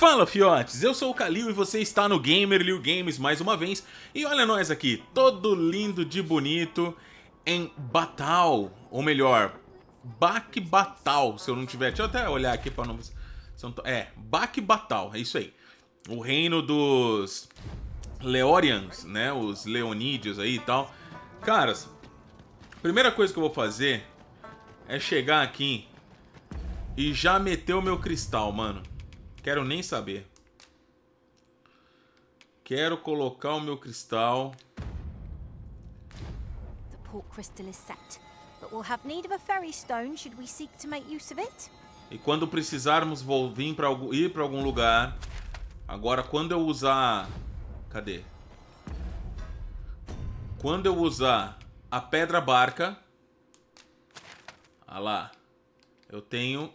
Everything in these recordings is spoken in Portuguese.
Fala fiotes, eu sou o Kalil e você está no Gamer Liu Games mais uma vez. E olha nós aqui, todo lindo de bonito em Batal, ou melhor, Bak Batal, se eu não tiver, deixa eu até olhar aqui para não... É, Bak Batal, é isso aí. O reino dos Leorians, né, os Leonídeos aí e tal. Caras, primeira coisa que eu vou fazer é chegar aqui e já meter o meu cristal, mano Quero nem saber. Quero colocar o meu cristal. The port crystal is set, but we'll have need of a ferry stone should we seek to make use of it. E quando precisarmos vou vir para ir para algum lugar. Agora quando eu usar, cadê? Quando eu usar a pedra barca, ah lá, eu tenho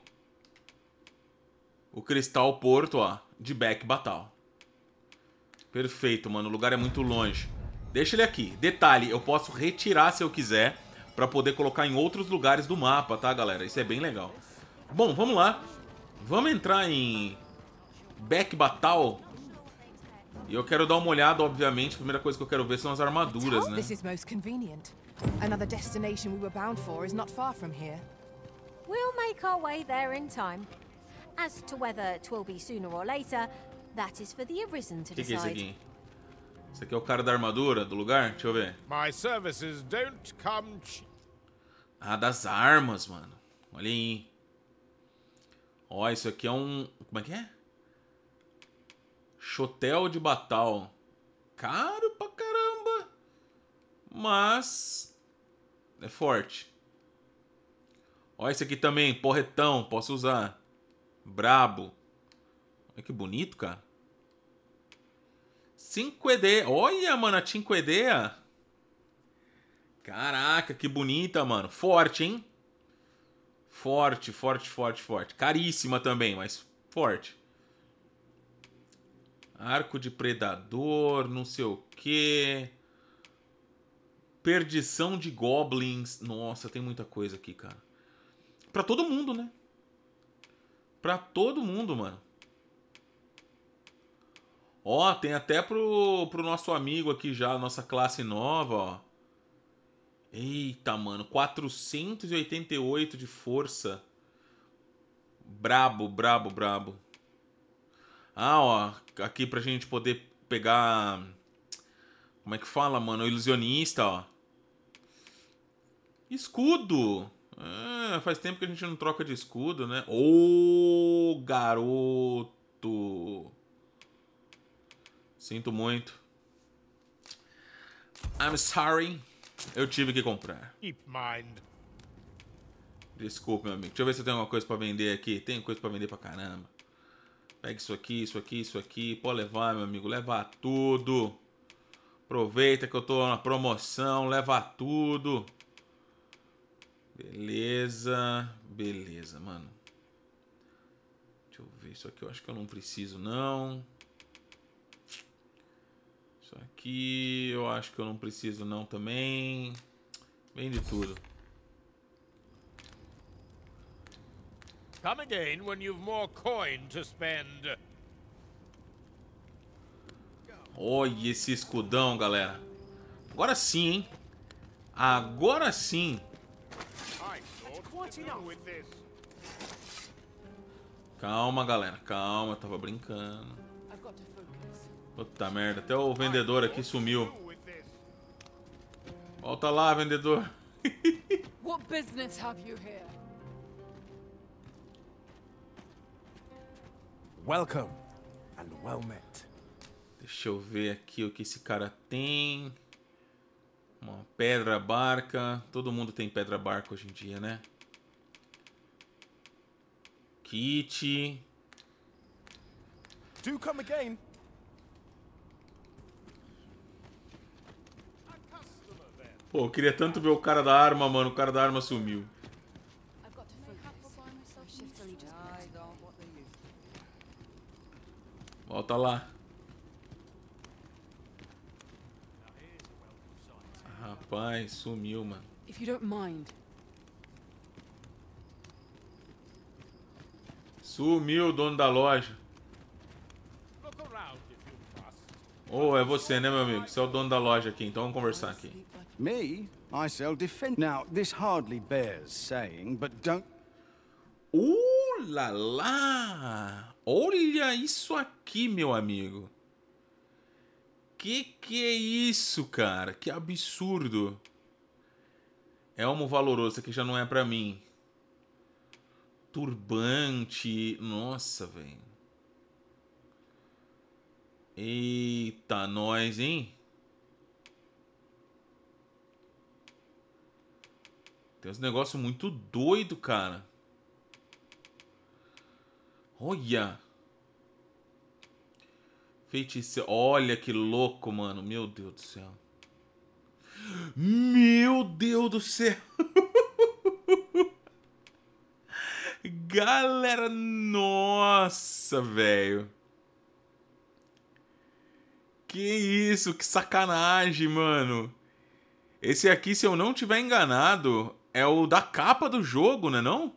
o Cristal Porto, ó, de Beck Batal. Perfeito, mano. O lugar é muito longe. Deixa ele aqui. Detalhe, eu posso retirar se eu quiser para poder colocar em outros lugares do mapa, tá, galera? Isso é bem legal. Bom, vamos lá. Vamos entrar em Beck Batal. E eu quero dar uma olhada, obviamente. A primeira coisa que eu quero ver são as armaduras, né? This is most convenient. Another destination we were bound for is not far from here. We'll make our way there in time. As to whether twill be sooner or later, that is for the Arisen to decide. Que que é isso aqui? Esse aqui é o cara da armadura do lugar? Deixa eu ver. My services don't come Ah, das armas, mano. Olha aí. Ó, isso aqui é um... Como é que é? Chotel de Batal. Caro pra caramba. Mas... É forte. Ó, esse aqui também, porretão. Posso usar. Brabo. Olha que bonito, cara. 5ED. Olha, mano, a 5ED. Caraca, que bonita, mano. Forte, hein? Forte, forte, forte, forte. Caríssima também, mas forte. Arco de predador, não sei o que. Perdição de goblins. Nossa, tem muita coisa aqui, cara. Pra todo mundo, né? Pra todo mundo, mano. Ó, tem até pro, pro nosso amigo aqui já, nossa classe nova, ó. Eita, mano. 488 de força. Brabo, brabo, brabo. Ah, ó. Aqui pra gente poder pegar... Como é que fala, mano? O ilusionista, ó. Escudo. Ah, faz tempo que a gente não troca de escudo, né? Ô, oh, garoto! Sinto muito. I'm sorry. Eu tive que comprar. Keep mind. Desculpa, meu amigo. Deixa eu ver se eu tenho alguma coisa pra vender aqui. Tem coisa pra vender pra caramba. Pega isso aqui, isso aqui, isso aqui. Pode levar, meu amigo. Leva tudo. Aproveita que eu tô na promoção. Leva tudo. Beleza. Beleza, mano. Deixa eu ver. Isso aqui eu acho que eu não preciso, não. Isso aqui eu acho que eu não preciso, não, também. Bem de tudo. Come again when you've more coin to spend. Olha esse escudão, galera. Agora sim, hein? Agora sim. Calma, galera. Calma, eu tava brincando. Puta merda, até o vendedor aqui sumiu. Volta lá, vendedor. What business have you here? Welcome and well met. Deixa eu ver aqui o que esse cara tem. Uma pedra barca. Todo mundo tem pedra barca hoje em dia, né? Kit. Do come again. Pô, eu queria tanto ver o cara da arma, mano. O cara da arma sumiu. Volta lá. Rapaz, sumiu, mano. If you don't mind, Sumiu o dono da loja. Ô, oh, é você, né, meu amigo? Você é o dono da loja aqui, então vamos conversar aqui. Me? I sell defense. Now, this hardly bears saying, but don't... Uh, lá, lá! Olha isso aqui, meu amigo. Que que é isso, cara? Que absurdo. Elmo valoroso, aqui já não é pra mim. Turbante. Nossa, velho. Eita, nós, hein? Tem uns negócios muito doido, cara. Olha. Feiticeiro. Olha que louco, mano. Meu Deus do céu. Meu Deus do céu. Galera, nossa, velho. Que isso, que sacanagem, mano. Esse aqui, se eu não tiver enganado, é o da capa do jogo, né não?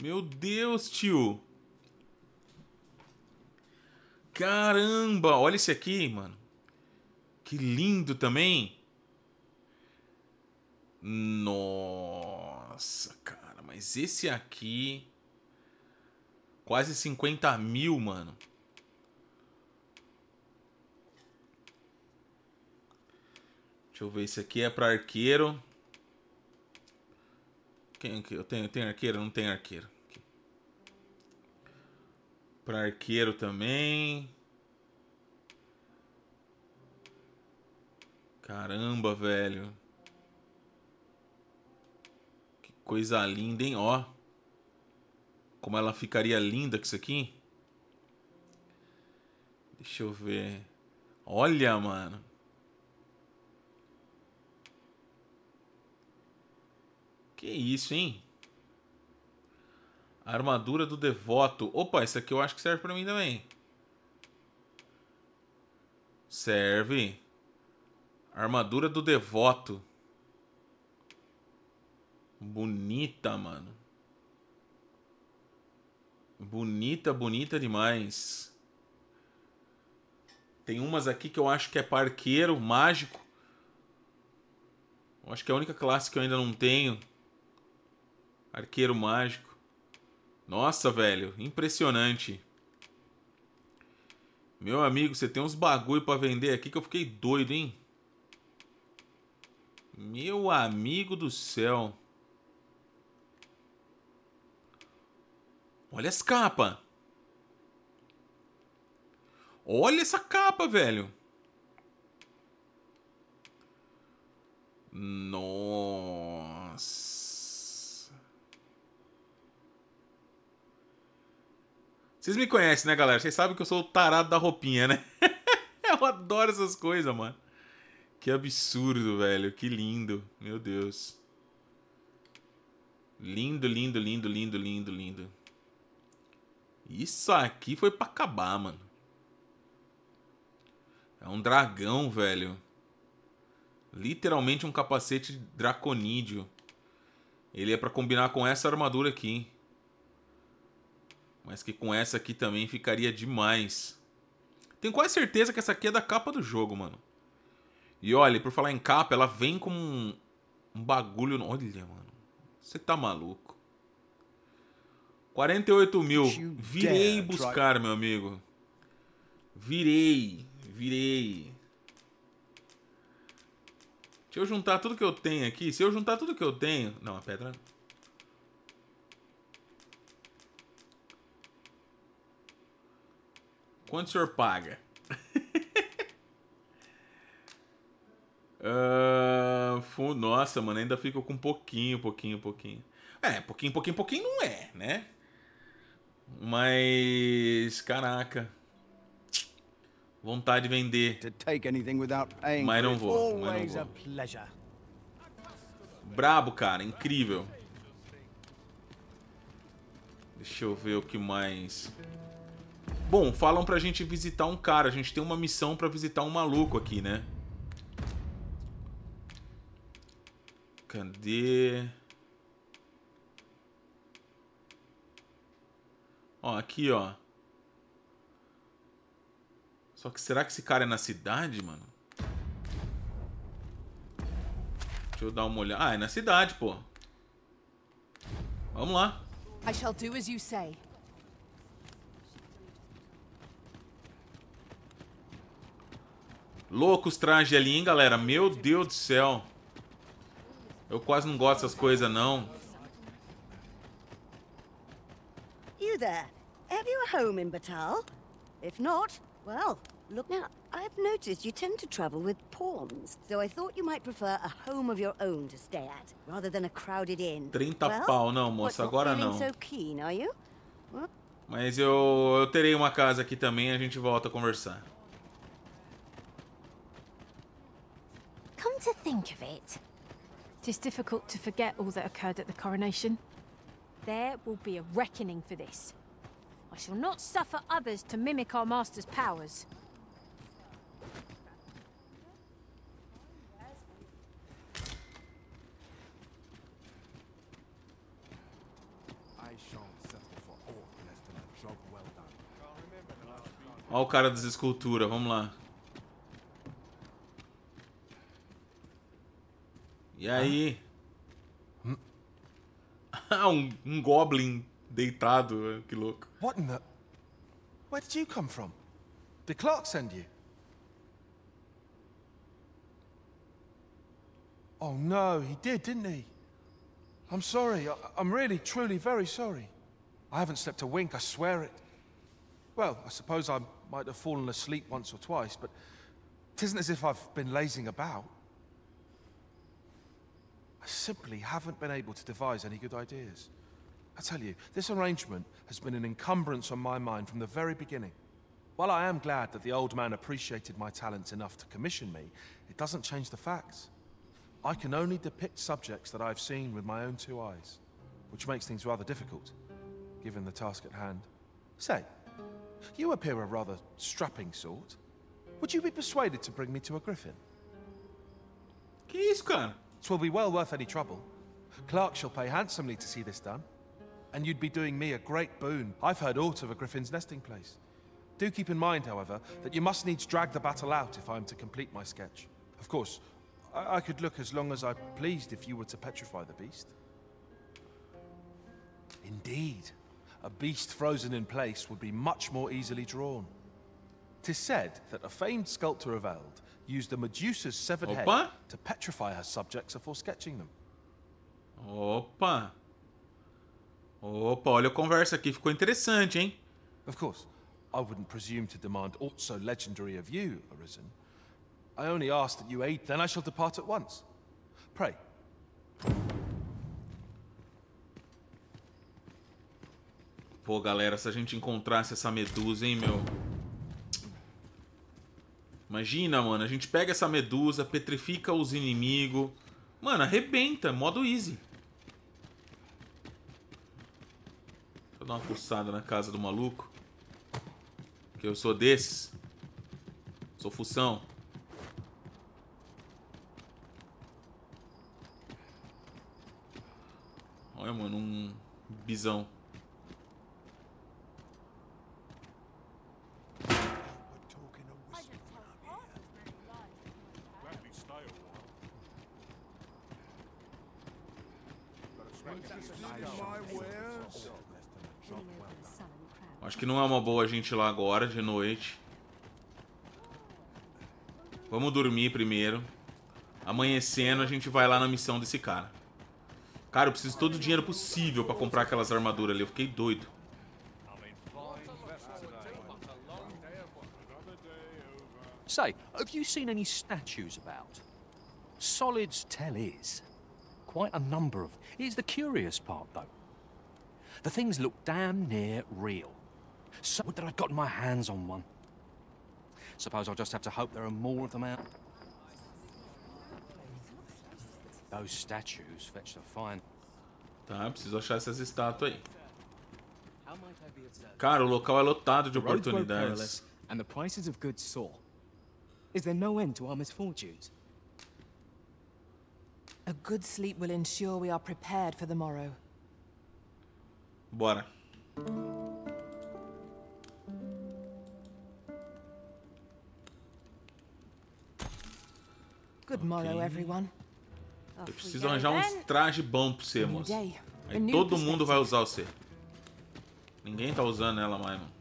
Meu Deus, tio. Caramba, olha esse aqui, mano. Que lindo também. Nossa, mas esse aqui... Quase 50 mil, mano. Deixa eu ver, esse aqui é para arqueiro. Quem eu tenho? Tem arqueiro? Não tem arqueiro. Para arqueiro também. Caramba, velho. Que coisa linda, hein? Ó. Como ela ficaria linda com isso aqui. Deixa eu ver. Olha, mano. Que isso, hein? Armadura do devoto. Opa, esse aqui eu acho que serve pra mim também. Serve. Armadura do devoto. Bonita, mano. Bonita, bonita demais. Tem umas aqui que eu acho que é parqueiro, mágico. Eu acho que é a única classe que eu ainda não tenho. Arqueiro mágico. Nossa, velho, impressionante. Meu amigo, você tem uns bagulho para vender aqui que eu fiquei doido, hein? Meu amigo do céu. Olha as capas. Olha essa capa, velho. Nossa. Vocês me conhecem, né, galera? Vocês sabem que eu sou o tarado da roupinha, né? eu adoro essas coisas, mano. Que absurdo, velho. Que lindo. Meu Deus. Lindo, lindo, lindo, lindo, lindo, lindo. Isso aqui foi pra acabar, mano. É um dragão, velho. Literalmente um capacete draconídeo. Ele é para combinar com essa armadura aqui. Mas que com essa aqui também ficaria demais. Tenho quase certeza que essa aqui é da capa do jogo, mano. E olha, por falar em capa, ela vem com um, um bagulho... Olha, mano. Você tá maluco. 48 mil. Virei buscar, meu amigo. Virei. Virei. Deixa eu juntar tudo que eu tenho aqui. Se eu juntar tudo que eu tenho... Não, a pedra... Quanto o senhor paga? uh, nossa, mano, ainda fico com pouquinho, pouquinho, pouquinho. É, pouquinho, pouquinho, pouquinho não é, né? Mas, caraca. Vontade de vender. Mas não vou. Mas não vou. Brabo, cara, incrível. Deixa eu ver o que mais. Bom, falam pra gente visitar um cara. A gente tem uma missão pra visitar um maluco aqui, né? Cadê? Ó, aqui, ó. Só que será que esse cara é na cidade, mano? Deixa eu dar uma olhada. Ah, é na cidade, pô. Vamos lá. I shall do as you say. Loucos trajes ali, hein, galera? Meu Deus do céu. Eu quase não gosto dessas coisas, não. You there. Have you a home in Batal? If not, well, look now. I've noticed you tend to travel with pawns, so I thought you might prefer a home of your own to stay at, rather than a crowded inn. 30 well, pau, não, what's moça, not agora feeling não. so keen, are you? Mas eu, eu terei uma casa aqui também, a gente volta a conversar. Come to think of it, It is difficult to forget all that occurred at the coronation. there will be a reckoning for this. I shall not suffer others to mimic our master's powers. I shan't settle for aught less than a job well done. Ó o cara das esculturas, vamos lá. E aí? Ah, um, um goblin deitado, que louco. What in the... Where did you come from? Did Clark send you? Oh no, he did, didn't he? I'm sorry. I, I'm really, truly very sorry. I haven't slept a wink, I swear it. Well, I suppose I might have fallen asleep once or twice, but it isn't as if I've been lazing about. I simply haven't been able to devise any good ideas. I tell you, this arrangement has been an encumbrance on my mind from the very beginning. While I am glad that the old man appreciated my talents enough to commission me, it doesn't change the facts. I can only depict subjects that I've seen with my own two eyes, which makes things rather difficult, given the task at hand. Say, you appear a rather strapping sort. Would you be persuaded to bring me to a griffin? Que isso, cara? Twill be well worth any trouble. Clark shall pay handsomely to see this done. And you'd be doing me a great boon. I've heard aught of a griffin's nesting place. Do keep in mind, however, that you must needs drag the battle out if I am to complete my sketch. Of course, I, I could look as long as I pleased if you were to petrify the beast. Indeed, a beast frozen in place would be much more easily drawn. Tis said that a famed sculptor of Eld used a Medusa's severed head to petrify her subjects before sketching them. Opa! Opa, olha a conversa aqui, ficou interessante, hein? Of course, I wouldn't presume to demand aught so legendary of you, Arisen. I only ask that you aid, then I shall depart at once. Pray, Pô, galera, se a gente encontrasse essa medusa, hein, meu? Imagina, mano, a gente pega essa medusa, petrifica os inimigos. Mano, arrebenta, modo easy. Eu dar uma fuçada na casa do maluco. Que eu sou desses. Sou fução. Olha, mano, um bisão. Acho que não é uma boa a gente ir lá agora, de noite. Vamos dormir primeiro. Amanhecendo, a gente vai lá na missão desse cara. Cara, eu preciso de todo o dinheiro possível pra comprar aquelas armaduras ali. Eu fiquei doido. Say, have you seen any statues about? Solids tell is. Quite a number of. Here's the curious part, though. The things look damn near real. So would that I'd gotten my hands on one. Suppose I'll just have to hope there are more of them out. Those statues fetched a fine. Tá, preciso achar essas estátuas aí. Cara, o local é lotado de The roads grow oportunidades. and the prices of goods soar. Is there no end to our misfortunes? A good sleep will ensure we are prepared for the morrow. Bora. Good morrow, everyone. Eu preciso arranjar uns trajes bons pra você, moço. Aí todo mundo vai usar você. Ninguém tá usando ela mais, mano.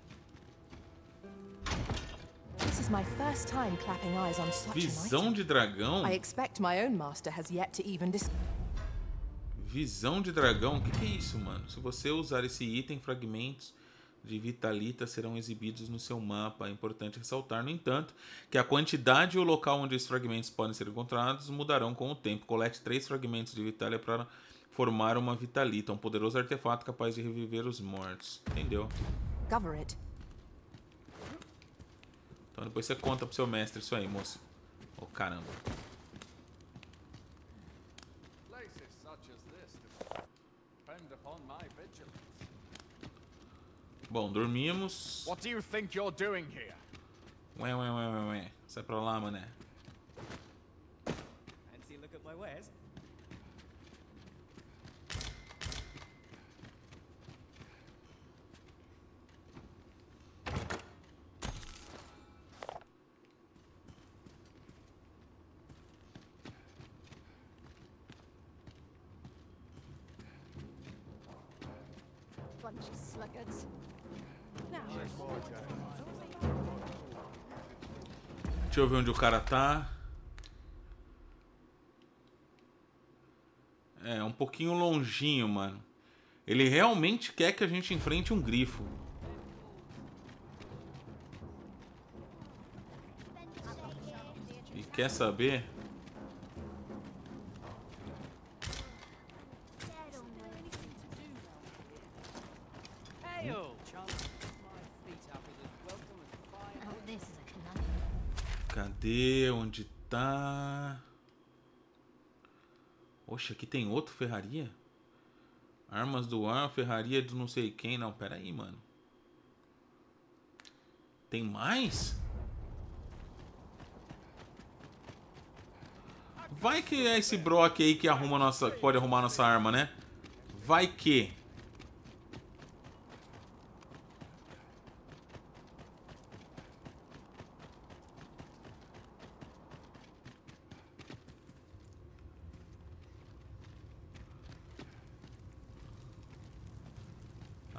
Visão de dragão? I expect my own master has yet to even dis- Visão de dragão? O que, que é isso, mano? Se você usar esse item, fragmentos de Vitalita serão exibidos no seu mapa. É importante ressaltar, no entanto, que a quantidade e o local onde esses fragmentos podem ser encontrados mudarão com o tempo. Colete três fragmentos de Vitalia para formar uma Vitalita, um poderoso artefato capaz de reviver os mortos. Entendeu? Cover it. Então depois você conta pro seu mestre isso aí, moço. Ô caramba. Places such as this depend upon my vigilance. Bom, dormimos. What do you think you're doing here? Ué, ué, ué, ué, ué. Sai pra lá, mané. Fancy look at my wares? Deixa eu ver onde o cara tá. É, um pouquinho longinho, mano. Ele realmente quer que a gente enfrente um grifo. E quer saber? Cadê? Onde tá? Oxe, aqui tem outro ferraria? Armas do ar, ferraria do não sei quem. Não, pera aí, mano. Tem mais? Vai que é esse Brock aí que arruma nossa, pode arrumar nossa arma, né? Vai que.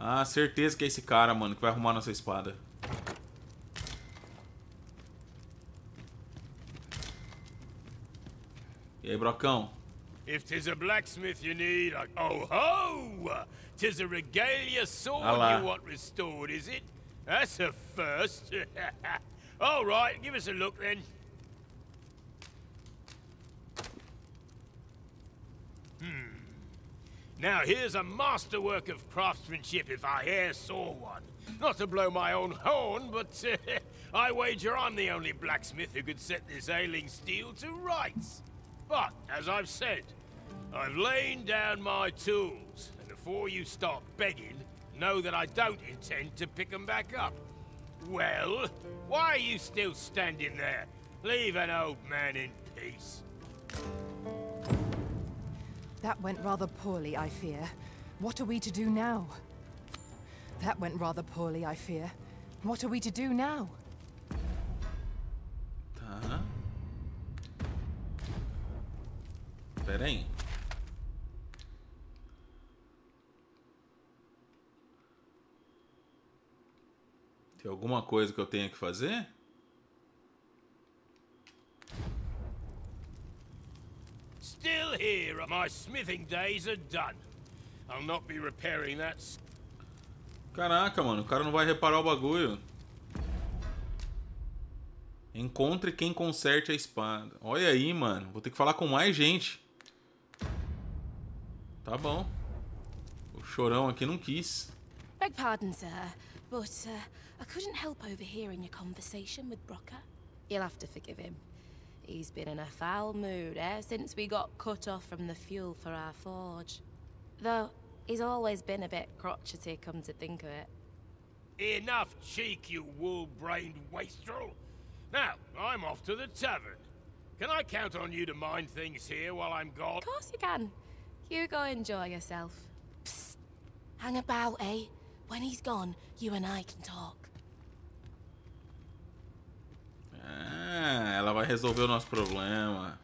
Ah, certeza que é esse cara, mano, que vai arrumar nossa espada. E aí, Brocão? If 'tis a blacksmith you need, I... Oh ho! 'Tis a regalia sword Ah you want restored, is it? That's a first. All right, give us a look then. Now here's a masterwork of craftsmanship if I e'er saw one. Not to blow my own horn, but uh, I wager I'm the only blacksmith who could set this ailing steel to rights. But, as I've said, I've lain down my tools, and before you start begging, know that I don't intend to pick 'em back up. Well, why are you still standing there? Leave an old man in peace. That went rather poorly, I fear. What are we to do now? That went rather poorly, I fear. What are we to do now? Tá. Pera aí. Tem alguma coisa que eu tenha que fazer? Here, my smithing days are done. I'll not be repairing that Caraca, mano, o cara não vai reparar o bagulho. Encontre quem conserte a espada. Olha aí, mano. Vou ter que falar com mais gente. Tá bom. O chorão aqui não quis. Beg pardon, sir, but uh, I couldn't help overhearing your conversation with Brocker. You'll have to forgive him. He's been in a foul mood ever since we got cut off from the fuel for our forge. Though, he's always been a bit crotchety, come to think of it. Enough cheek, you wool-brained wastrel. Now, I'm off to the tavern. Can I count on you to mind things here while I'm gone? Of course you can. You go enjoy yourself. Psst. Hang about, eh? When he's gone, you and I can talk. Ah, ela vai resolver o nosso problema.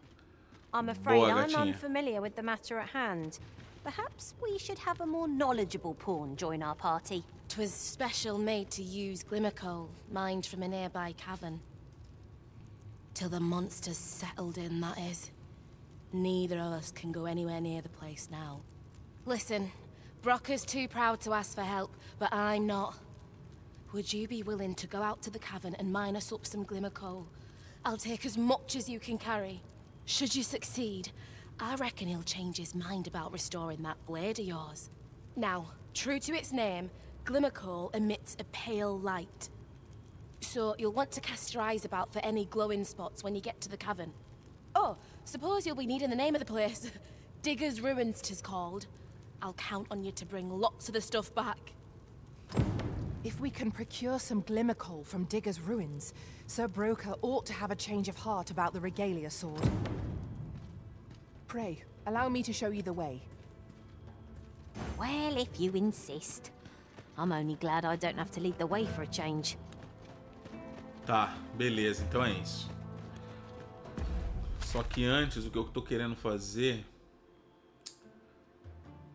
I'm afraid Boa, I'm gatinha. unfamiliar with the matter at hand. Perhaps we should have a more knowledgeable pawn join our party. 'Twas special made to use glimmer coal, mined from a nearby cavern. Till the monsters settled in, that is. Neither of us can go anywhere near the place now. Listen, Brocker's too proud to ask for help, but I'm not. Would you be willing to go out to the cavern and mine us up some glimmer coal? I'll take as much as you can carry. Should you succeed, I reckon he'll change his mind about restoring that blade of yours. Now, true to its name, glimmer coal emits a pale light. So you'll want to cast your eyes about for any glowing spots when you get to the cavern. Oh, suppose you'll be needing the name of the place. Digger's Ruins, 'tis called. I'll count on you to bring lots of the stuff back. If we can procure some glimmer coal from Digger's ruins, Sir Broker ought to have a change of heart about the regalia sword. Pray, allow me to show you the way. Well, if you insist. I'm only glad I don't have to lead the way for a change. Tá, beleza, então é isso. Só que antes, o que eu tô querendo fazer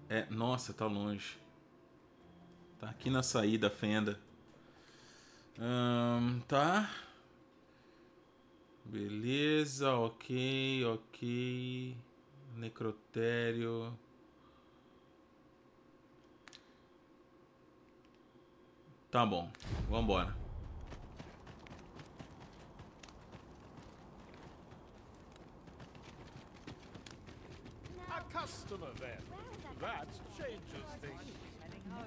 é. Nossa, tá longe. Tá aqui na saída a fenda. Ahn, tá. Beleza, ok, ok. Necrotério. Tá bom, vambora. A customer then. That changes things. No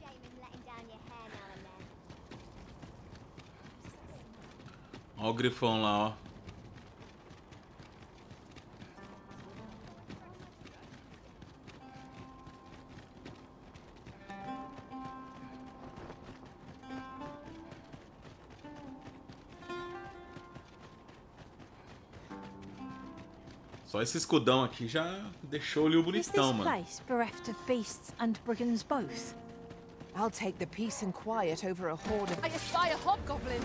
shame in letting down your hair now and then. Ó o grifão lá, ó. Só esse escudão aqui já deixou ele o bonitão, mano. place bereft of beasts and brigands both? I'll take the peace and quiet over a horde of. I espy a hobgoblin.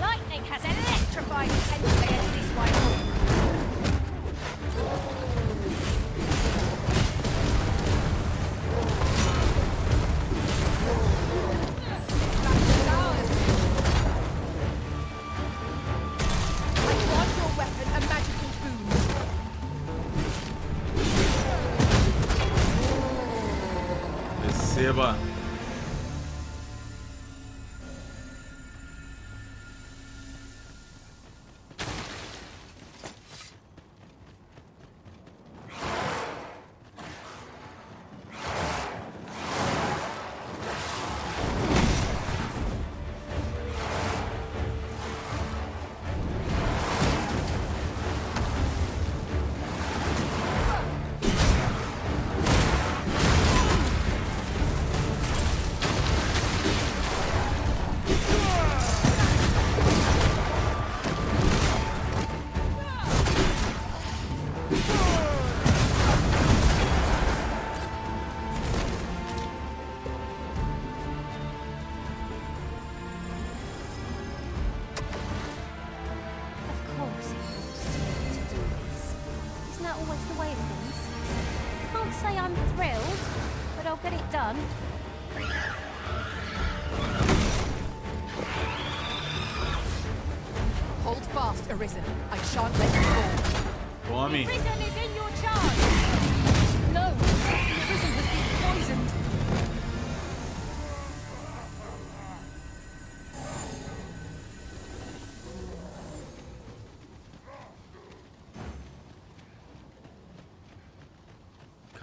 Lightning has electrified against this white I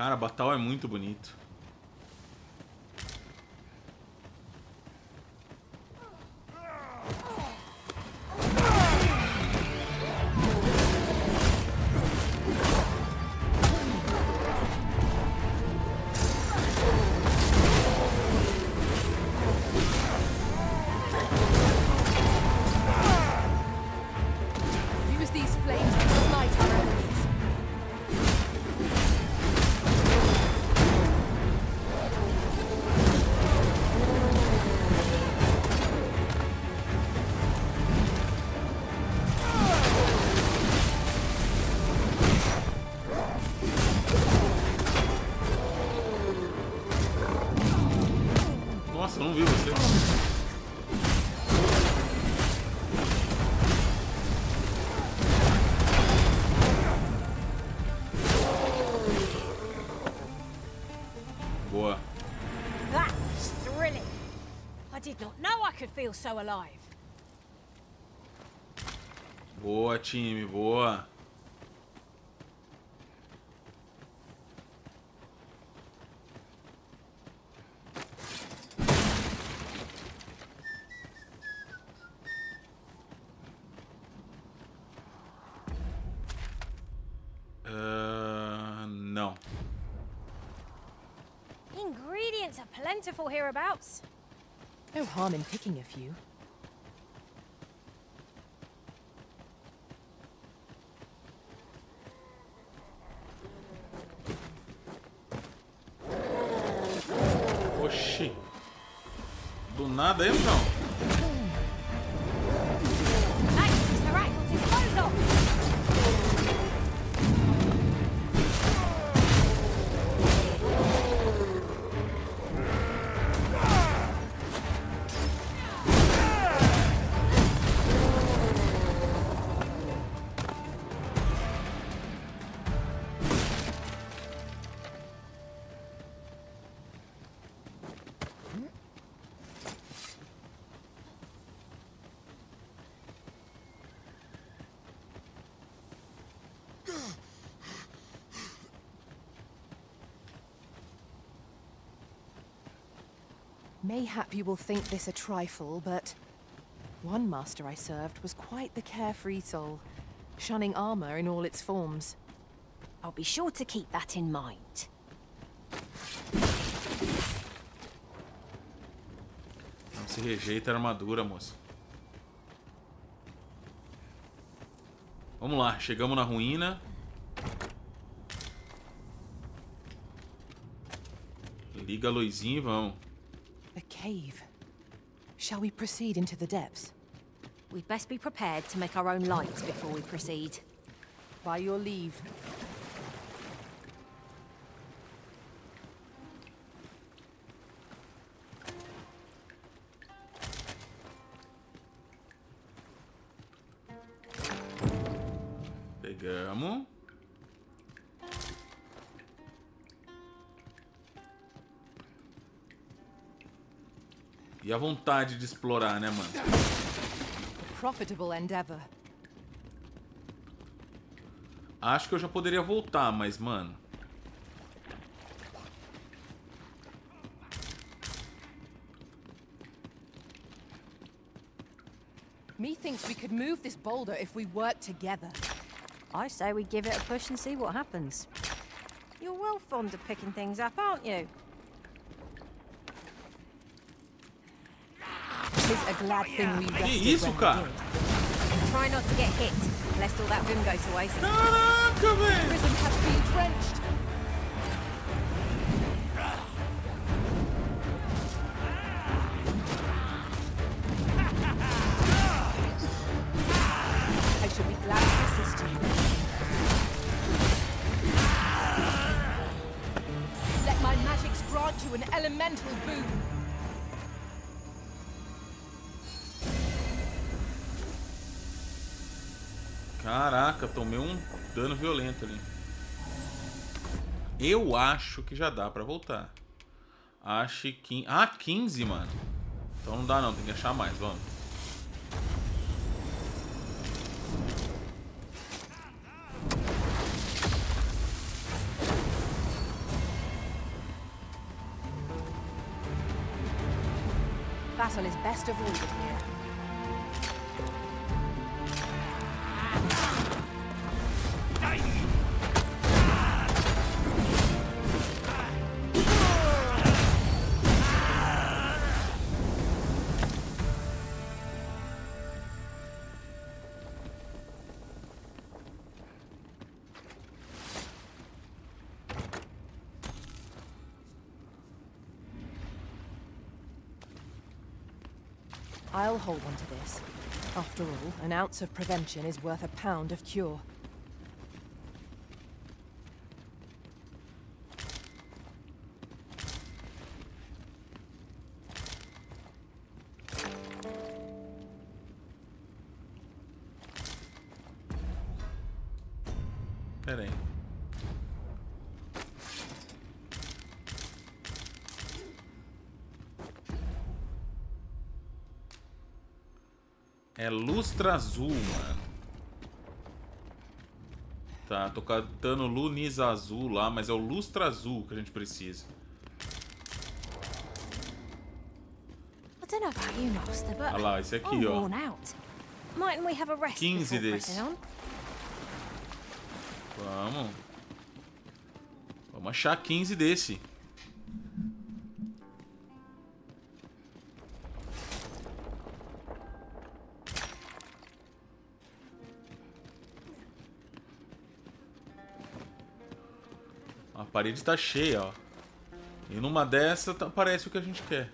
Cara, Batal é muito bonito. Feel so alive. Boa, time, boa. Ah, não. Ingredients are plentiful hereabouts. No harm in picking a few. Mayhap you will think this a trifle, but one master I served was quite the carefree soul, shunning armor in all its forms. I'll be sure to keep that in mind. Não se rejeita a armadura, moça. Vamos lá, chegamos na ruína. Liga a luzinha e vamos. Cave. Shall we proceed into the depths? We'd best be prepared to make our own light before we proceed. By your leave. E a vontade de explorar, né, mano? Profitable endeavor. Acho que eu já poderia voltar, mas, mano. Methinks we could move this boulder if we work together. I say we give it a push and see what happens. You're well fond of picking things up, aren't you? Glad thing we rested isso, when we cara? did. Try not to get hit, lest all that vim go to waste. Caraca, velho! Prison has been drenched. Tomei um dano violento ali. Eu acho que já dá pra voltar. Acho que... Ah, 15, mano. Então não dá não, tem que achar mais, vamos. Battle is best avoided here. I'll hold on to this. After all, an ounce of prevention is worth a pound of cure. Lustra azul, mano. Tá, tô catando Lunisa azul lá, mas é o lustra azul que a gente precisa. Olha lá, esse aqui, ó. worn out. Mightn't we have a rest 15 before desse. Vamos. Vamos achar 15 desse. Parede tá cheia, ó. E numa dessa tá- aparece o que a gente quer.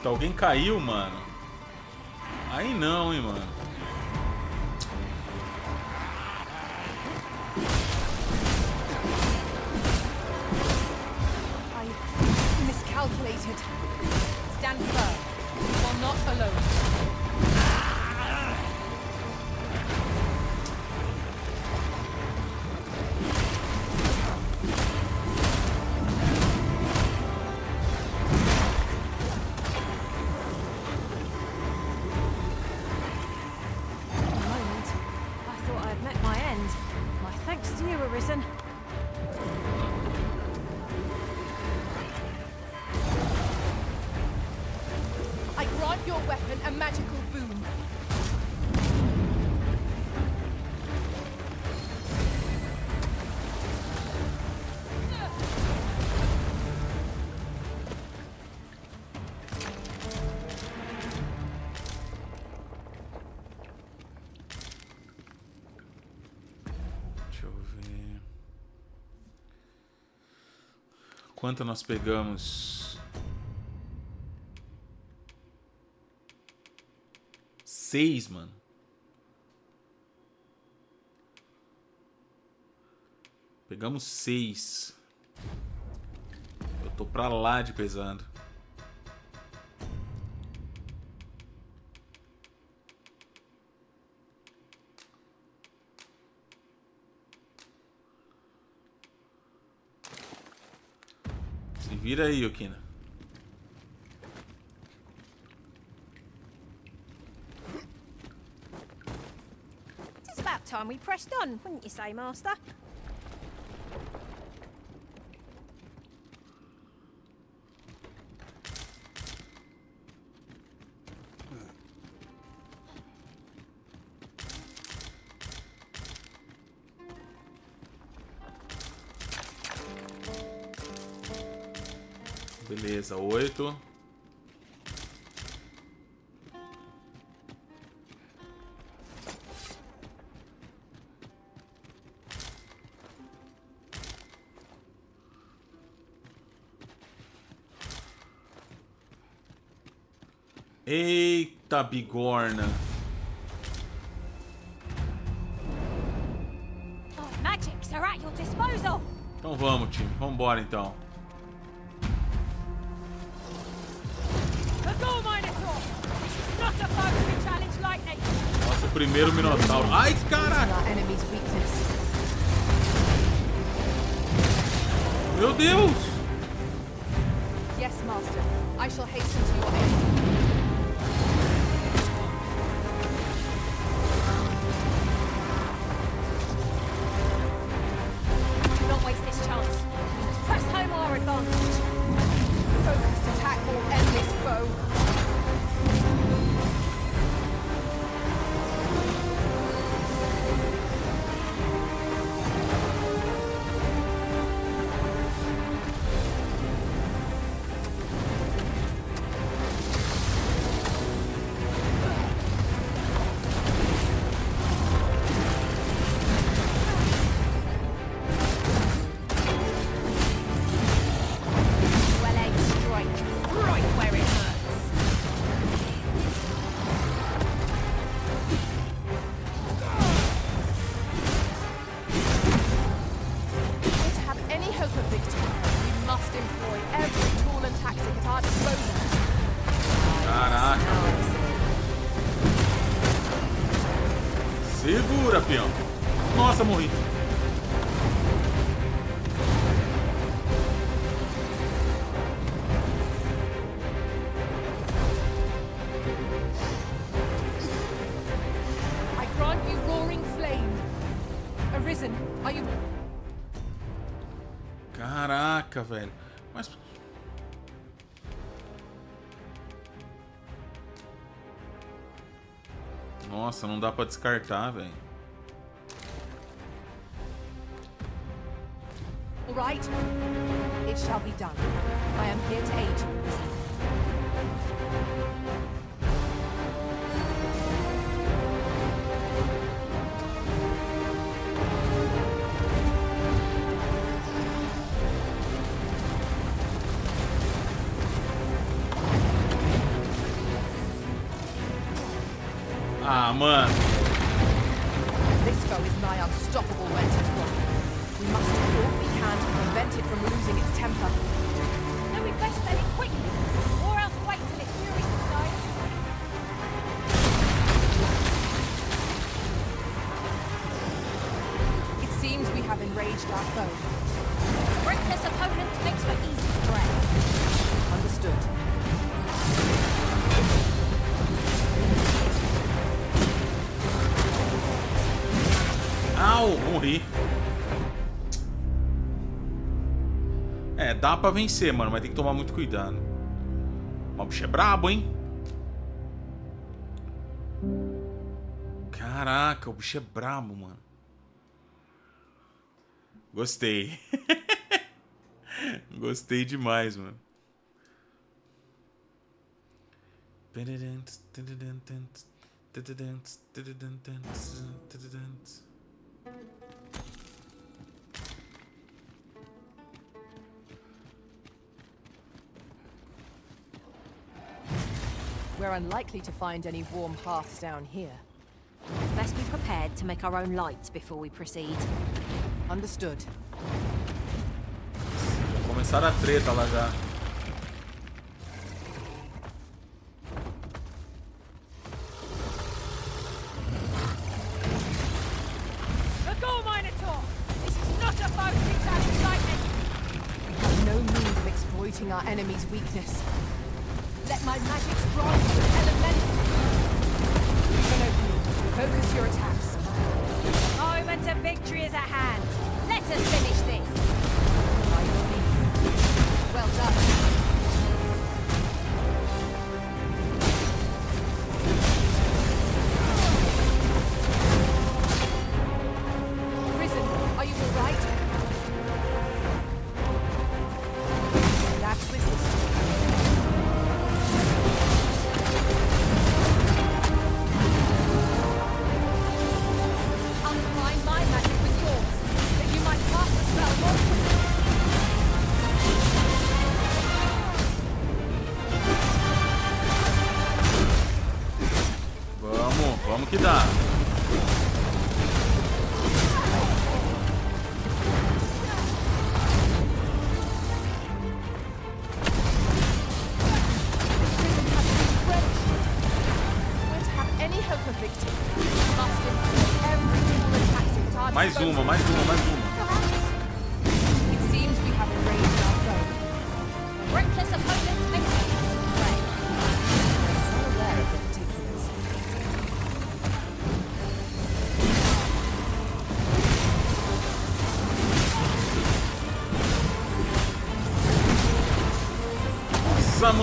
Puta, alguém caiu, mano. Aí não, hein, mano. Quanto nós pegamos? Seis, mano. Pegamos seis. Eu tô pra lá de pesando. Vira aí, Yukina. It's about time we pressed on, wouldn't you say, Master? Beleza, oito. Eita, bigorna. Oh. Então vamos, time. Vambora, então. Primeiro Minotauro. Ai, weakness. Meu Deus! Yes, Master. I shall hasten to your aid. Nossa, não dá pra descartar, velho. Dá pra vencer, mano, mas tem que tomar muito cuidado. O bicho é brabo, hein? Caraca, o bicho é brabo, mano. Gostei. Gostei demais, mano. We're unlikely to find any warm hearths down here. Best be prepared to make our own lights before we proceed. Understood. Começaram a treta lá já. The Gore Minotaur! This is not a foe to challenge lightning! We have no means of exploiting our enemy's weakness. Let my magic strong elemental. Leave open. Focus your attacks. Oh, Moment of victory is at hand. Let us finish this.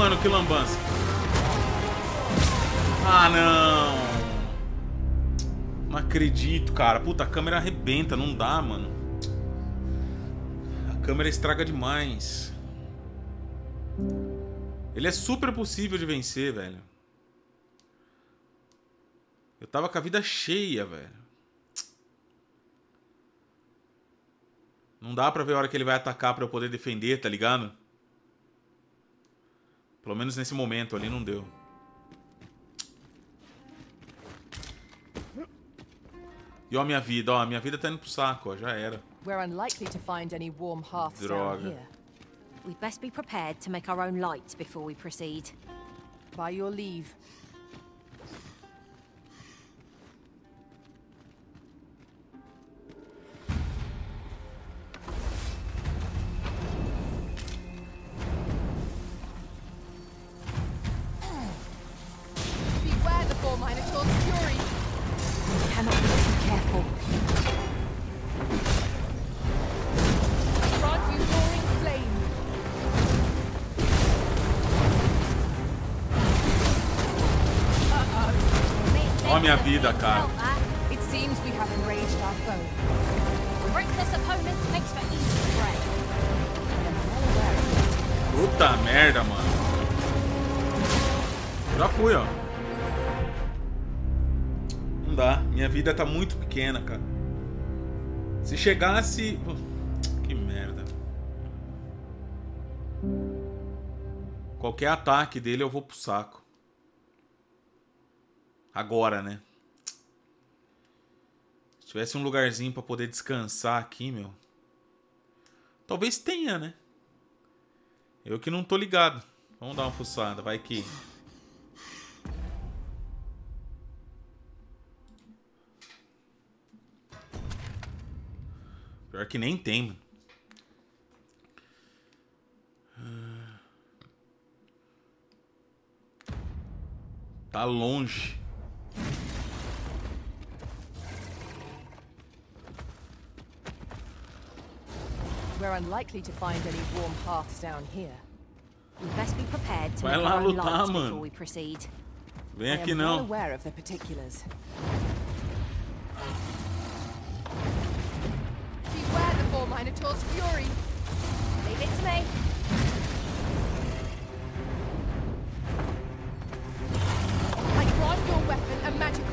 Mano, que lambança. Ah, não. Não acredito, cara. Puta, a câmera arrebenta, não dá, mano. A câmera estraga demais. Ele é super possível de vencer, velho. Eu tava com a vida cheia, velho. Não dá pra ver a hora que ele vai atacar pra eu poder defender, tá ligado? Pelo menos nesse momento ali não deu. E ó a minha vida, ó, a minha vida tá indo pro saco, ó, já era. We're unlikely to find any warm hearths down Droga. here. We'd best be prepared to make our own light before we proceed. By your leave. Minotaur's fury! We cannot be too careful. Grant you roaring flame! Ó a minha vida, cara. It seems we have enraged our foe. Reckless opponent makes for easy prey. Puta merda, mano. Já fui, ó. Dá. Minha vida tá muito pequena, cara. Se chegasse. Que merda. Qualquer ataque dele eu vou pro saco. Agora, né? Se tivesse um lugarzinho pra poder descansar aqui, meu. Talvez tenha, né? Eu que não tô ligado. Vamos dar uma fuçada, vai que. Pior que nem tem, mano. Tá longe. We're unlikely to find any warm hearths down here. We'd best be prepared to Vai lá lutar, mano. before we proceed. Vem aqui não. aware of the particulars. Minotaur's fury! Leave it to me. I grant your weapon a magical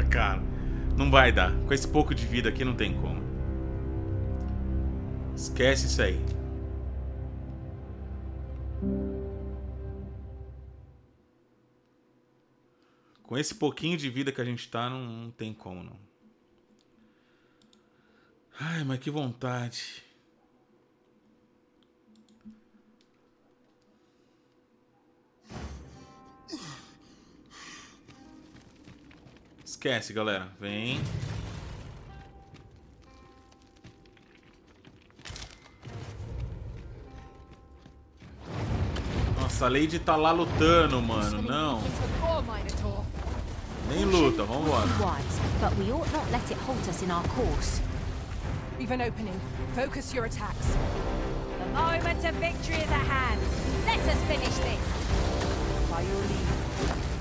cara. Não vai dar. Com esse pouco de vida aqui não tem como. Esquece isso aí. Com esse pouquinho de vida que a gente tá, não, não tem como, não. Ai, mas que vontade. Esquece, galera. Vem. Nossa, a Lady tá lá lutando, mano. Não. Nem luta, vambora. But we ought not let it halt us in our course. We've an opening. Focus your attacks. The moment of victory is at hand. Let us finish this. By your leave.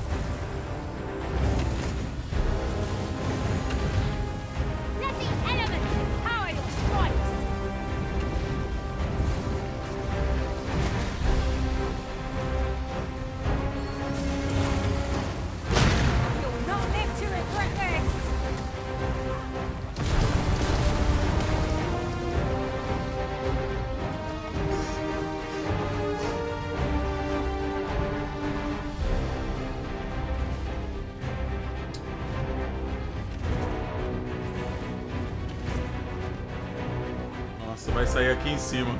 Armory.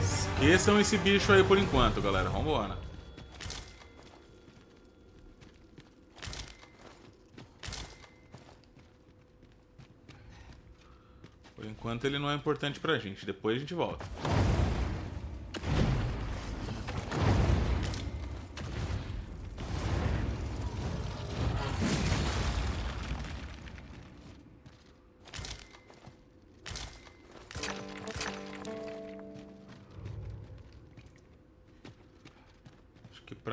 Esqueçam esse bicho aí por enquanto, galera. Vambora. Por enquanto ele não é importante pra gente. Depois a gente volta.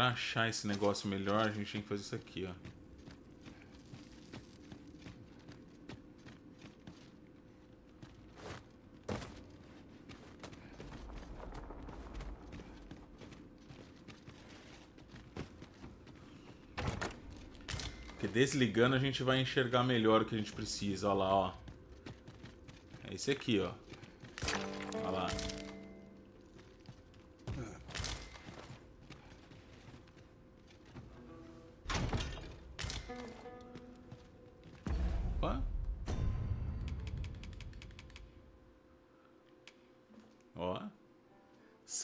Pra achar esse negócio melhor, a gente tem que fazer isso aqui, ó. Porque desligando a gente vai enxergar melhor o que a gente precisa. Olha lá, ó. É esse aqui, ó.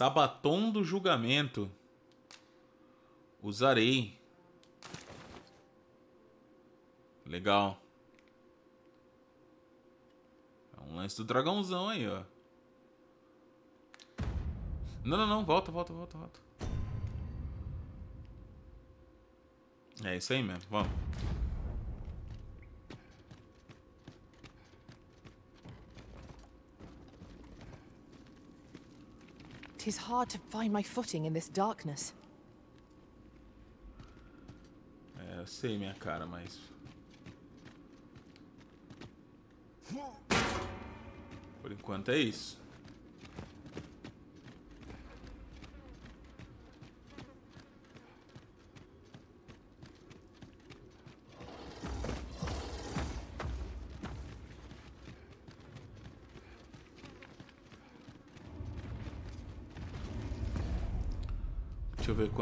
Sabaton do julgamento. Usarei. Legal. É um lance do dragãozão aí, ó. Não, não, não. Volta, volta, volta, volta. É isso aí mesmo. Vamos. Tis hard to find my footing in this darkness. É, eu sei minha cara, mas. Por enquanto é isso.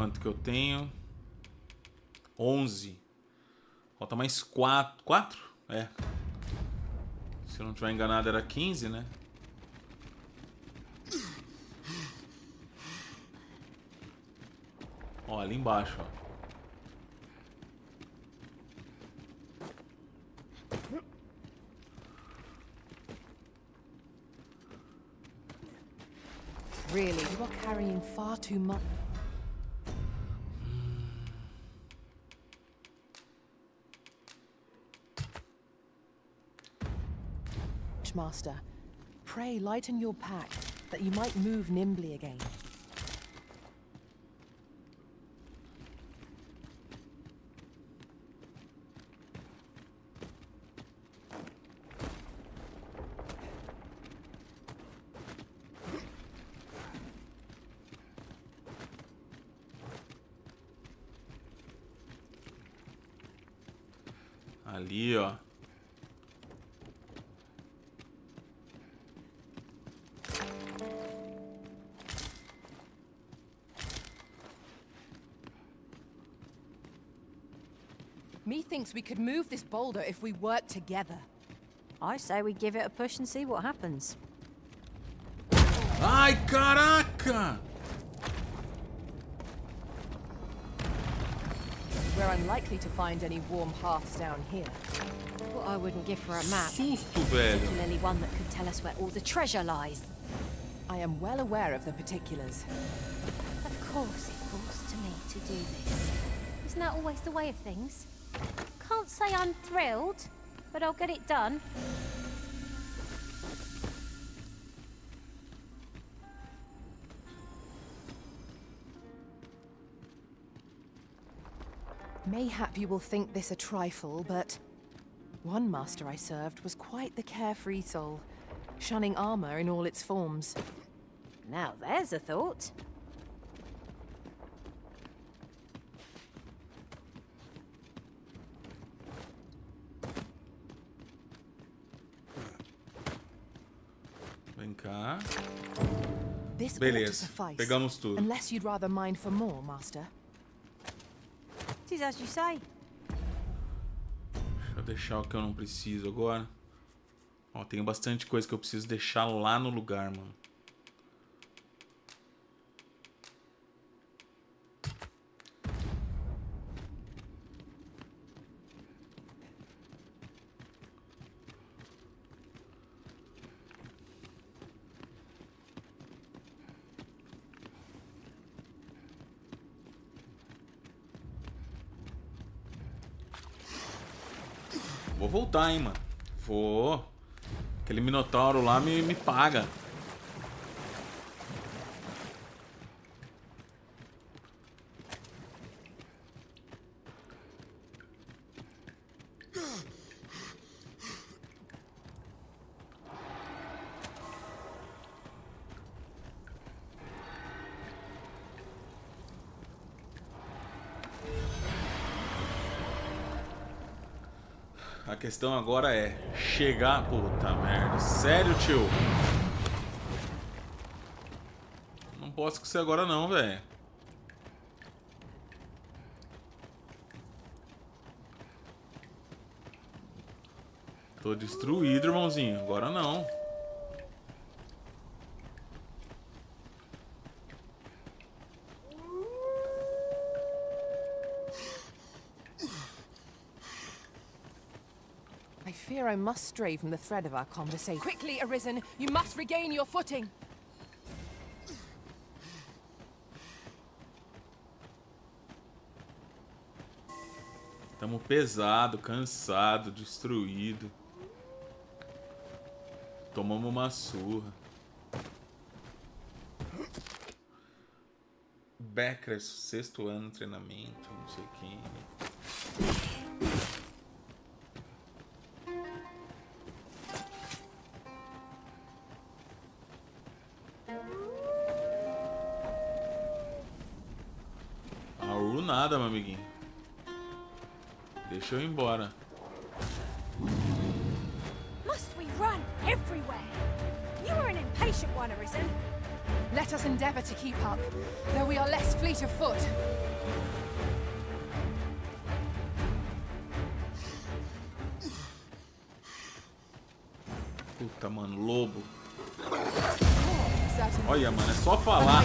Quanto que eu tenho. 11. Falta mais 4. 4? É. Se eu não estiver enganado, era 15, né? Ó, ali embaixo, ó. Really, you are carrying far too much. Master, pray lighten your pack, that you might move nimbly again. Methinks we could move this boulder if we work together. I say we give it a push and see what happens. Ai, caraca! We're unlikely to find any warm hearths down here. What I wouldn't give for a map. Susto, velho. Particularly one that could tell us where all the treasure lies. I am well aware of the particulars. Of course it falls to me to do this. Isn't that always the way of things? Can't say I'm thrilled, but I'll get it done. Mayhap you will think this a trifle, but one master I served was quite the carefree soul, shunning armor in all its forms. Now there's a thought. Beleza, suffice. pegamos tudo. Unless you'd rather mine for more, master. Tis as you say. Deixa eu deixar o que eu não preciso agora. Ó, tem bastante coisa que eu preciso deixar lá no lugar, mano. Vou voltar, hein, mano. Vou. Aquele Minotauro lá me, me paga. Questão agora é chegar. Puta merda. Sério, tio? Não posso com você agora não, velho. Tô destruído, irmãozinho. Agora não. I must stray from the thread of our conversation. Quickly, Arisen! You must regain your footing! Tamo pesado, cansado, destruído. Tomamos uma surra. Beckers, sexto ano de treinamento, não sei quem. Deixa eu ir embora. Must we run everywhere? You are an impatient one, Arisen. Let us endeavor to keep up, though we are less fleet of foot. Puta, mano, lobo. Olha, mano, é só falar.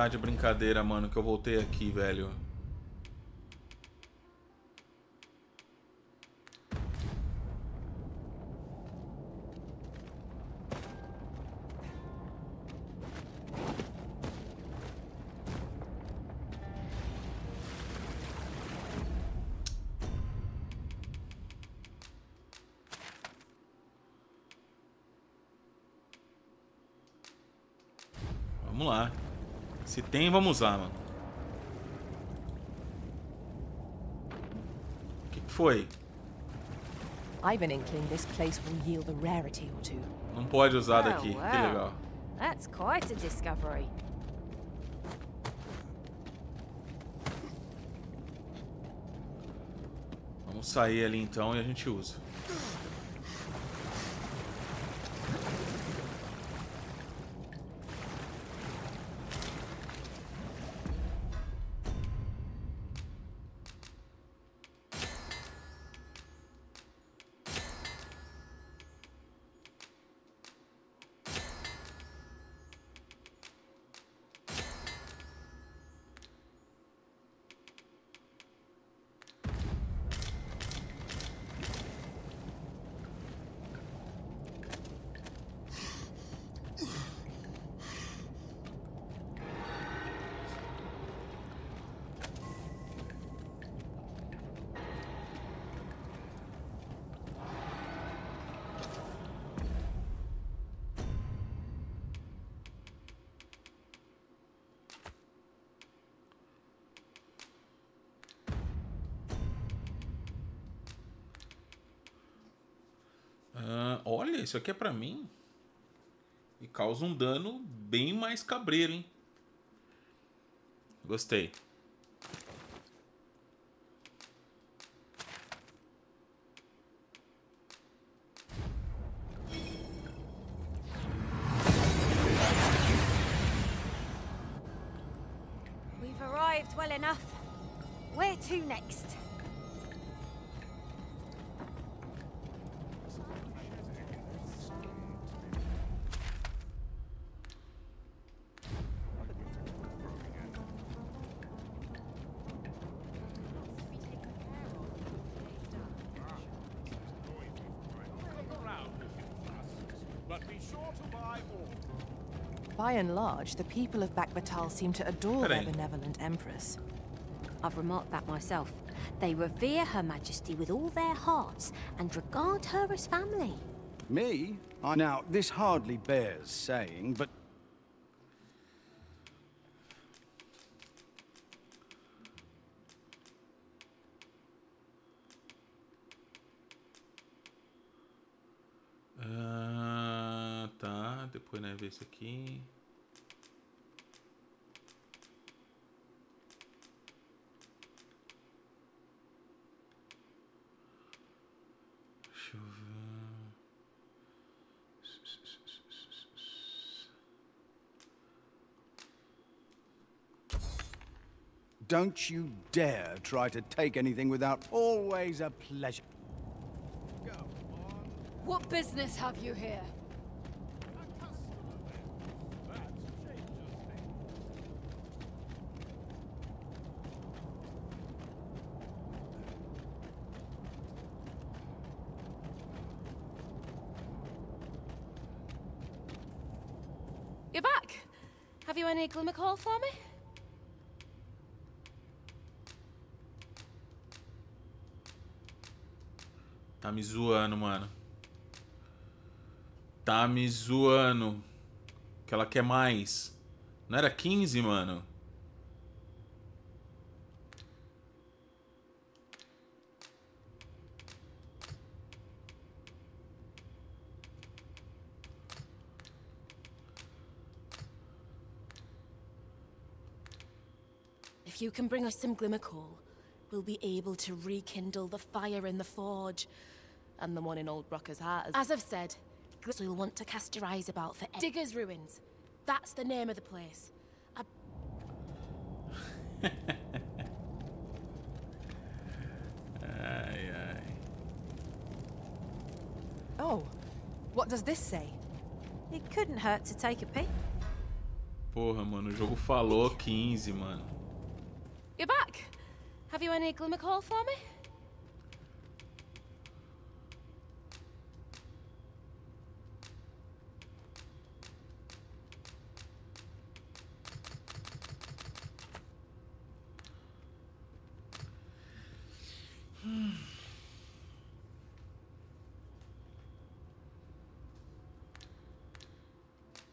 Tá de brincadeira, mano, que eu voltei aqui, velho. Tem, vamos usar, mano. O que, que foi? I've an inkling this place will yield a rarity or two. Não pode usar Oh, daqui. Que legal. That's quite a discovery. Vamos sair ali então e a gente usa. Isso aqui é pra mim. E causa um dano bem mais cabreiro, hein? Gostei. We've arrived well enough. Where to next? By and large, the people of Bakbatal seem to adore their benevolent empress. I've remarked that myself. They revere Her Majesty with all their hearts and regard her as family. Me? I now, this hardly bears saying, but Ah, tá. Depois né, ver isso aqui. Deixa eu ver. Don't you dare try to take anything without always a pleasure. What business have you here? You're back. Have you any glimmer call for me? Tá me zoando, mano. Tá me zoando. Que ela quer mais. Não era 15, mano? Se você puder nos trazer some glimmer coal, we'll be rekindle the fire And the one in old Brocker's heart. As I've said, so you'll want to cast your eyes about for Digger's Ruins. That's the name of the place. I Ai, ai. Oh, what does this say? It couldn't hurt to take a peek. Porra, mano, o jogo falou 15, mano. You're back. Have you any glimmer coal for me?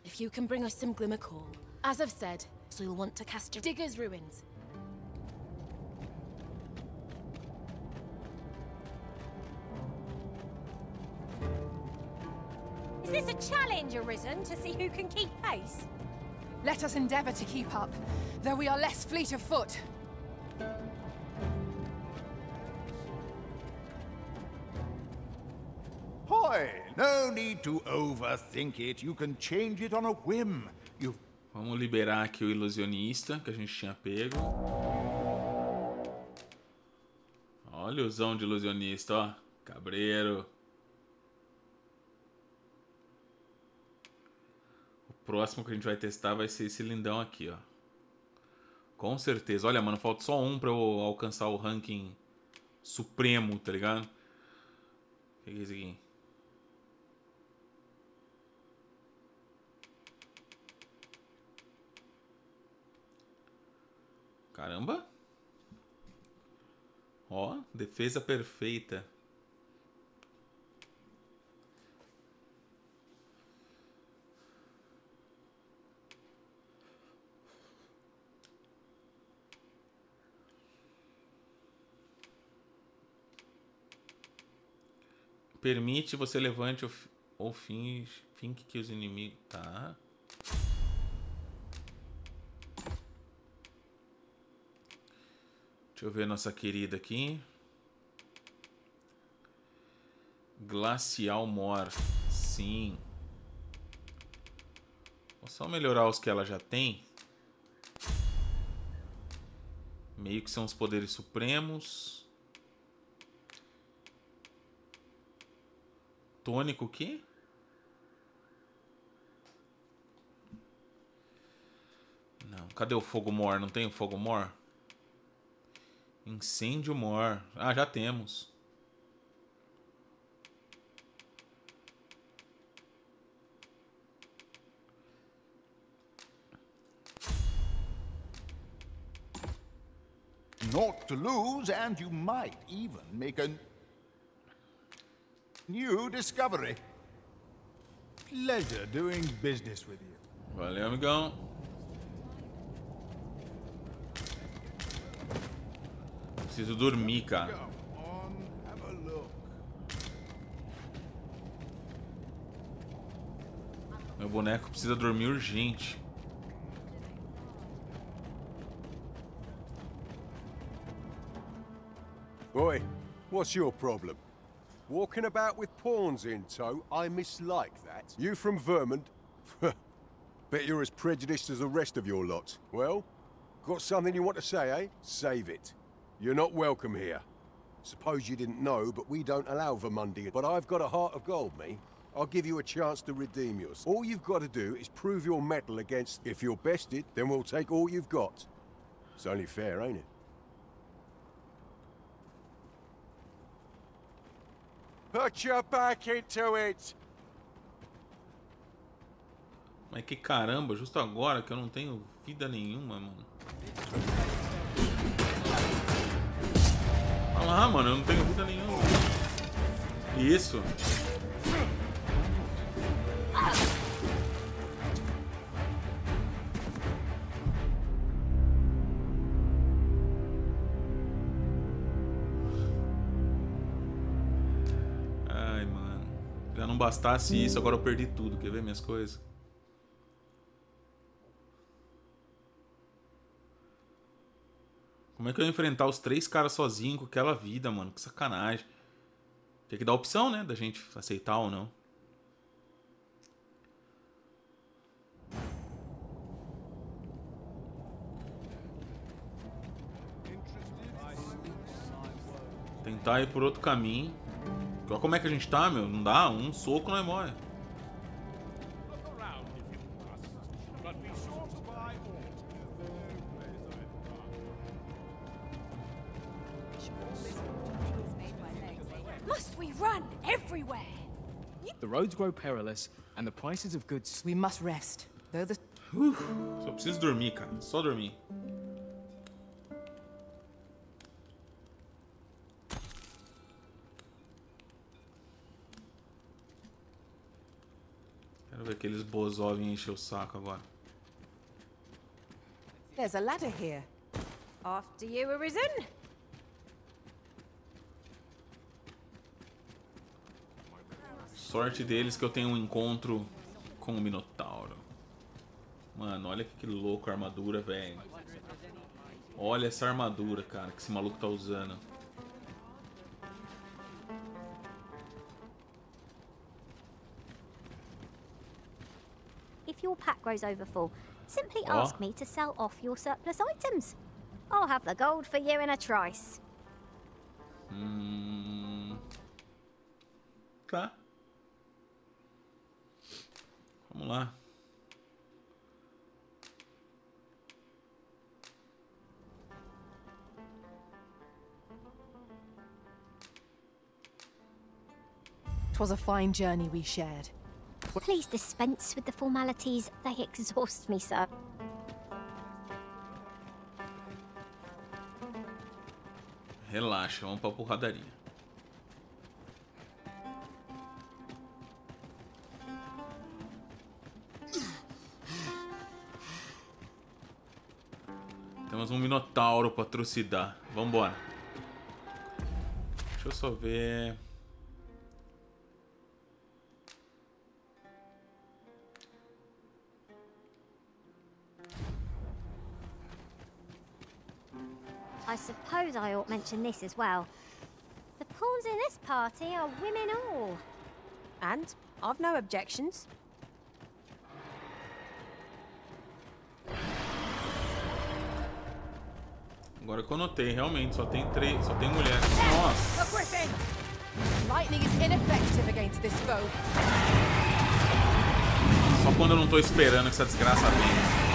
If you can bring us some glimmer coal, as I've said, so you'll want to cast your Digger's Ruins. Is this a challenge arisen to see who can keep pace? Let us endeavour to keep up, though we are less fleet of foot. No need to overthink it. You can change it on a whim. You Vamos liberar aqui o ilusionista que a gente tinha pego. Olha o zão de ilusionista, ó. Cabreiro. O próximo que a gente vai testar vai ser esse lindão aqui, ó. Com certeza. Olha, mano, falta só um pra eu alcançar o ranking supremo, tá ligado? O que é isso aqui? Caramba. Ó, defesa perfeita. Permite você levante ou, ou finge que os inimigos. Tá. Deixa eu ver nossa querida aqui. Glacial Mor. Sim. Vou só melhorar os que ela já tem. Meio que são os poderes supremos. Tônico o quê? Não, cadê o fogo mor? Não tem o fogo mor? Incêndio mor. Ah, já temos. Naught to lose, and you might even make a new discovery. Pleasure doing business with you. Valeu, amigão. Preciso dormir, cara. A look. Meu boneco precisa dormir urgente. Oi, what's your problem? Walking about with pawns in tow, I mislike that. You from Vermont? Bet you're as prejudiced as the rest of your lot. Well, got something you want to say, eh? Save it. You're not welcome here. Suppose you didn't know, but we don't allow Vermundian. But I've got a heart of gold, me. I'll give you a chance to redeem yours. All you've got to do is prove your mettle against... If you're bested, then we'll take all you've got. It's only fair, ain't it? Put your back into it! Mas que caramba, justo agora que eu não tenho vida nenhuma, mano. Olha lá, mano, eu não tenho vida nenhuma. Isso. Ai, mano. Já não bastasse isso, agora eu perdi tudo. Quer ver minhas coisas? Como é que eu ia enfrentar os três caras sozinho com aquela vida, mano? Que sacanagem. Tem que dar opção, né? Da gente aceitar ou não. Tentar ir por outro caminho. Olha como é que a gente tá, meu. Não dá? Um soco não é morre. The roads grow perilous, and the prices of goods. We must rest. Though the Só preciso dormir, cara. Só dormir. Quero ver aqueles bozó virem encher o saco agora. there's a ladder here. After you, Arisen. Sorte deles que eu tenho um encontro com o Minotauro. Mano, olha que louco a armadura, velho. Olha essa armadura, cara, que esse maluco tá usando. If your pack grows over full, simply Oh. ask me to sell off your surplus items. I'll have the gold for you in a trice. Hum... Tá. Vamos lá. Twas a fine journey we shared. Please dispense with the formalities. They exhaust me, sir. Relaxa, vamos pra porradaria. Temos um Minotauro pra trucidar. Vambora. Deixa eu só ver. I suppose I ought mention this as well. The pawns in this party are women all. And I've no objections. Agora que eu notei, realmente, só tem três, só tem mulher. Nossa! A griffin! Lightning is ineffective against this foe. Só quando eu não tô esperando que essa desgraça venha.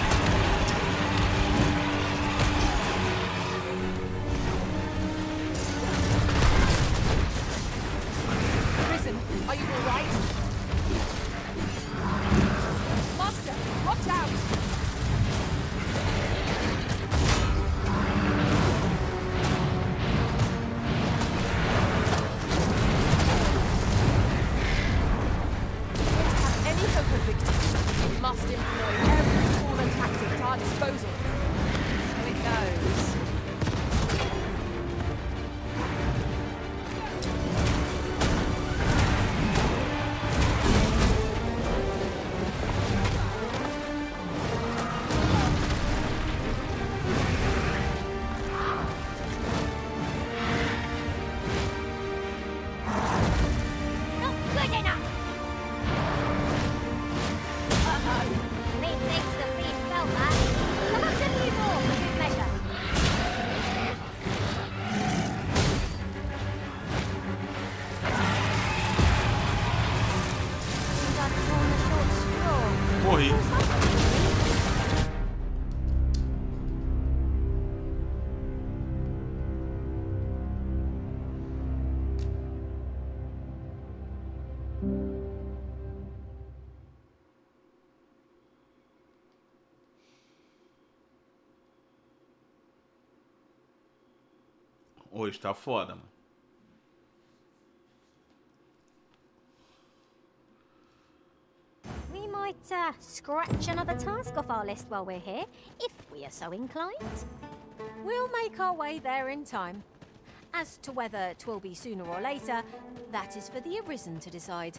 Hoje tá foda, mano. We might uh, scratch another task off our list while we're here, if we are so inclined. We'll make our way there in time. As to whether 'twill be sooner or later, that is for the Arisen to decide.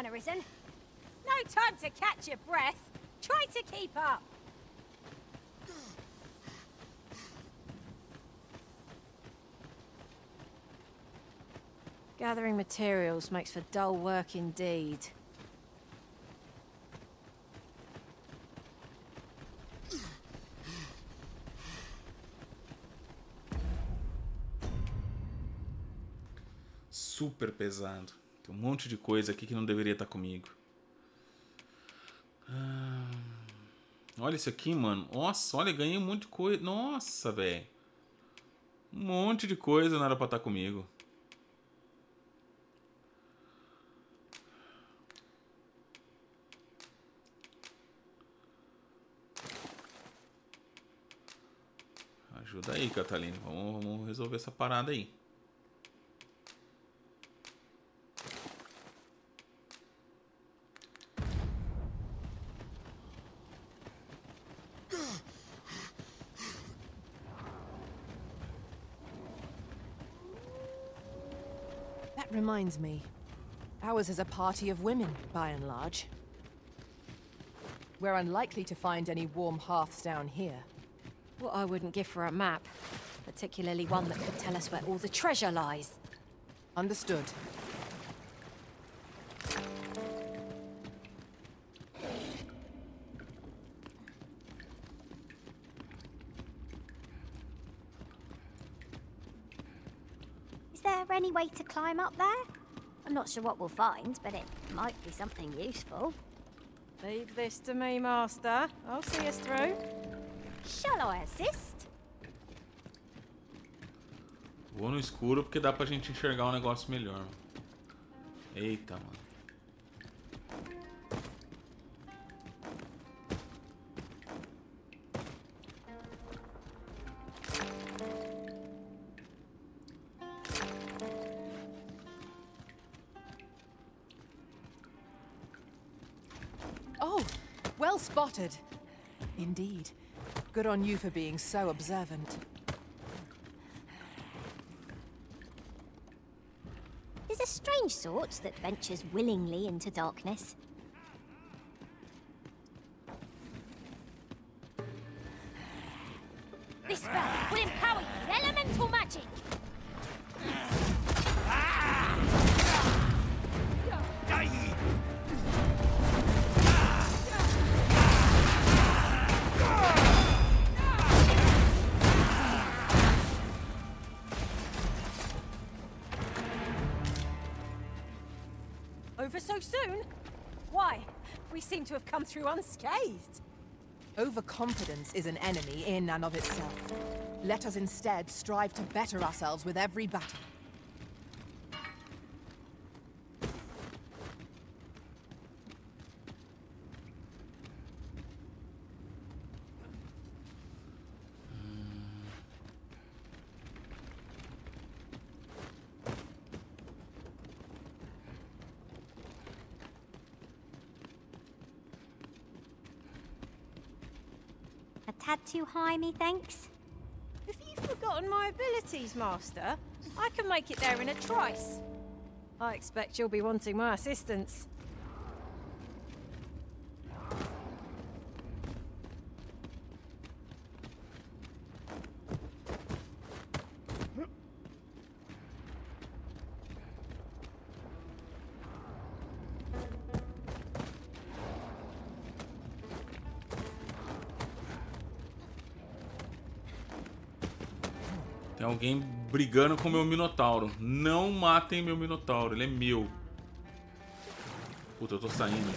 Impatient one, Arisen. No time to catch your breath. Try to keep up. Gathering materials makes for dull work indeed. Super pesado. Tem um monte de coisa aqui que não deveria estar comigo. Ah, olha isso aqui, mano. Nossa, olha, ganhei um monte de coisa. Nossa, velho. Um monte de coisa não era pra estar comigo. Ajuda aí, Catalina. Vamos, vamos resolver essa parada aí. Reminds me. Ours is a party of women, by and large. We're unlikely to find any warm hearths down here. What I wouldn't give for a map. Particularly one that could tell us where all the treasure lies. Understood. Any way to climb up there? I'm not sure what we'll find, but it might be something useful. Leave this to me, Master. I'll see us through. Shall I assist? Vou no escuro porque dá pra gente enxergar um negócio melhor. Eita, mano. Spotted. Indeed. Good on you for being so observant. There's a strange sort that ventures willingly into darkness. Overconfidence is an enemy in and of itself. Let us instead strive to better ourselves with every battle. A tad too high, methinks. Have you forgotten my abilities, Master? I can make it there in a trice. I expect you'll be wanting my assistance. Brigando com meu Minotauro. Não matem meu Minotauro, ele é meu. Puta, eu tô saindo.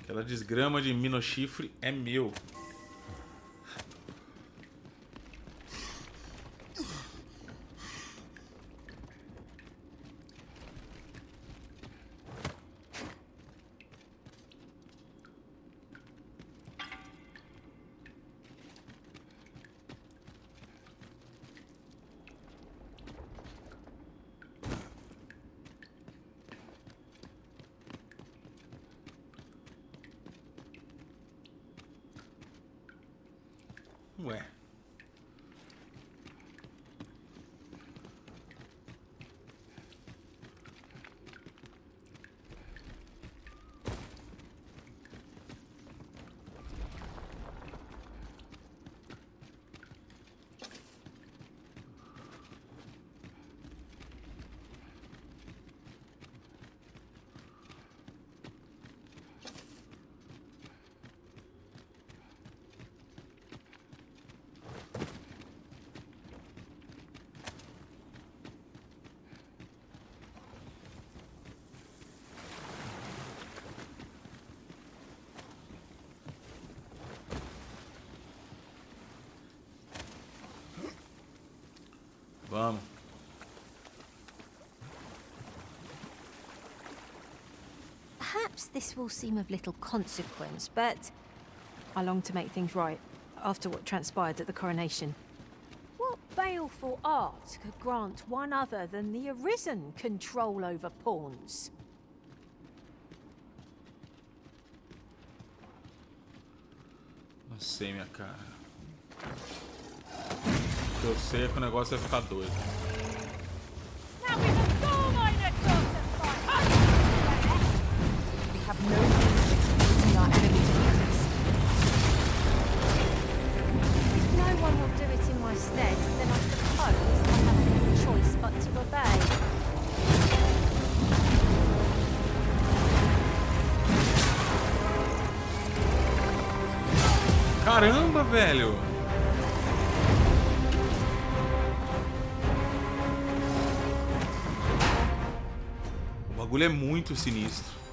Aquela desgrama de Minochifre é meu. Vamos. Perhaps this will seem of little consequence, but... I long to make things right, after what transpired at the coronation. What baleful art could grant one other than the Arisen control over pawns? Não sei, minha cara. Eu sei é que o negócio vai ficar doido. Caramba, velho! bagulho é muito sinistro.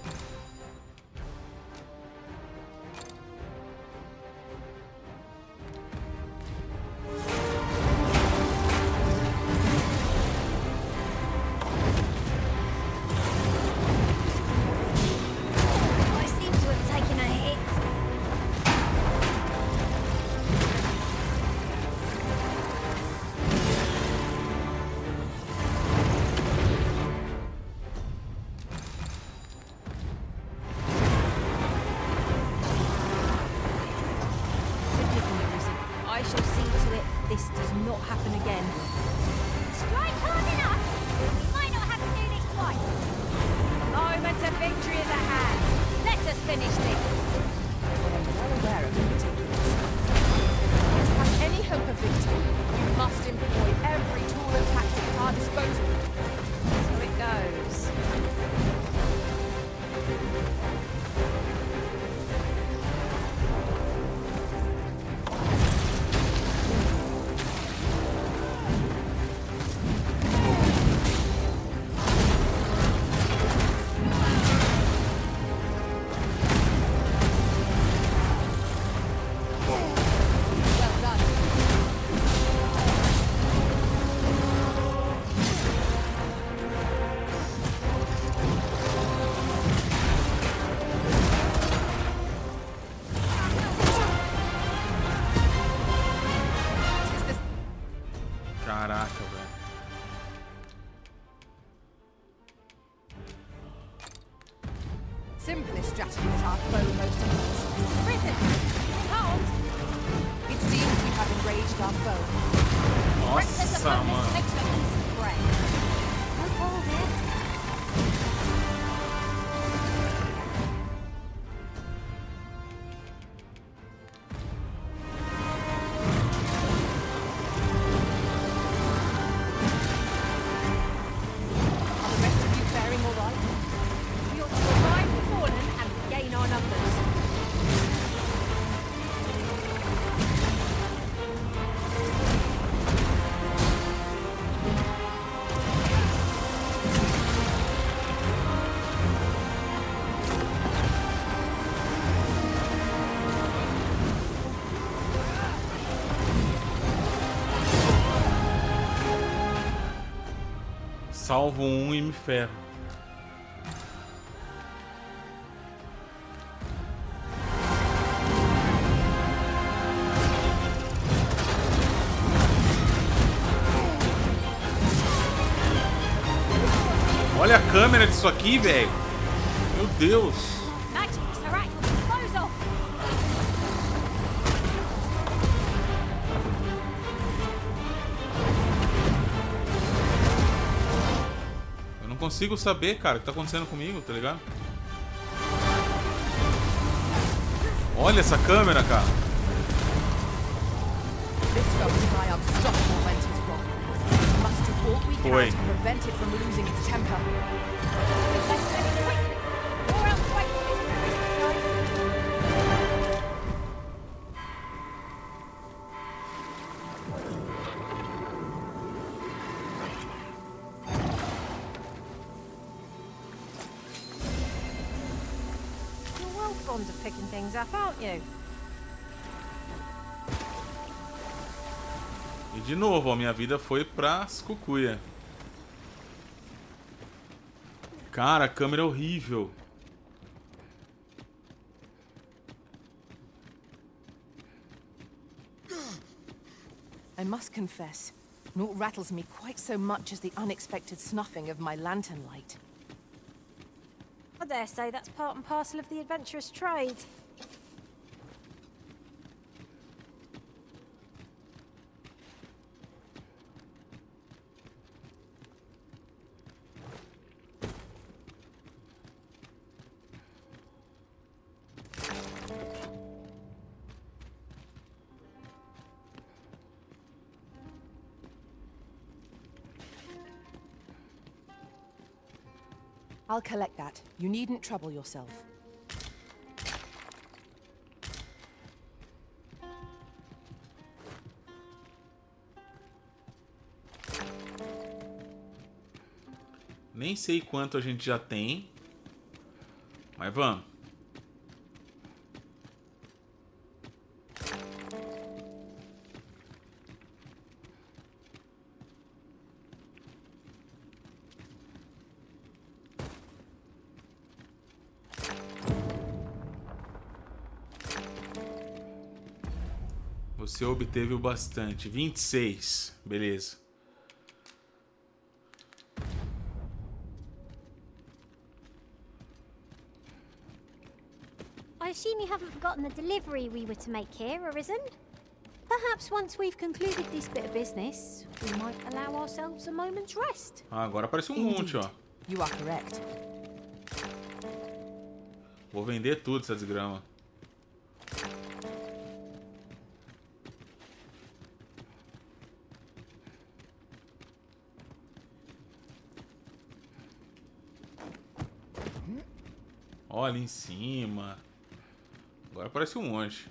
Salvo um e me ferro. Olha a câmera disso aqui, velho. Meu Deus. Consigo saber, cara, o que tá acontecendo comigo, tá ligado? Olha essa câmera, cara. This you? E de novo, ó, minha vida foi pras cucuia. Cara, a câmera é horrível. I must confess, naught rattles me quite so much as the unexpected snuffing of my lantern light. I dare say that's part and parcel of the adventurous trade. I'll collect that. You needn't trouble yourself. Nem sei quanto a gente já tem. Mas vamos. Você obteve o bastante. 26. Beleza. I assume you haven't forgotten the delivery we were to make here, Arisen? Perhaps once we've concluded this bit of business, we might allow ourselves a moment's rest. Ah, agora apareceu um monte, ó. You are correct. Vou vender tudo essa desgrama. Olha em cima. Agora apareceu um monte.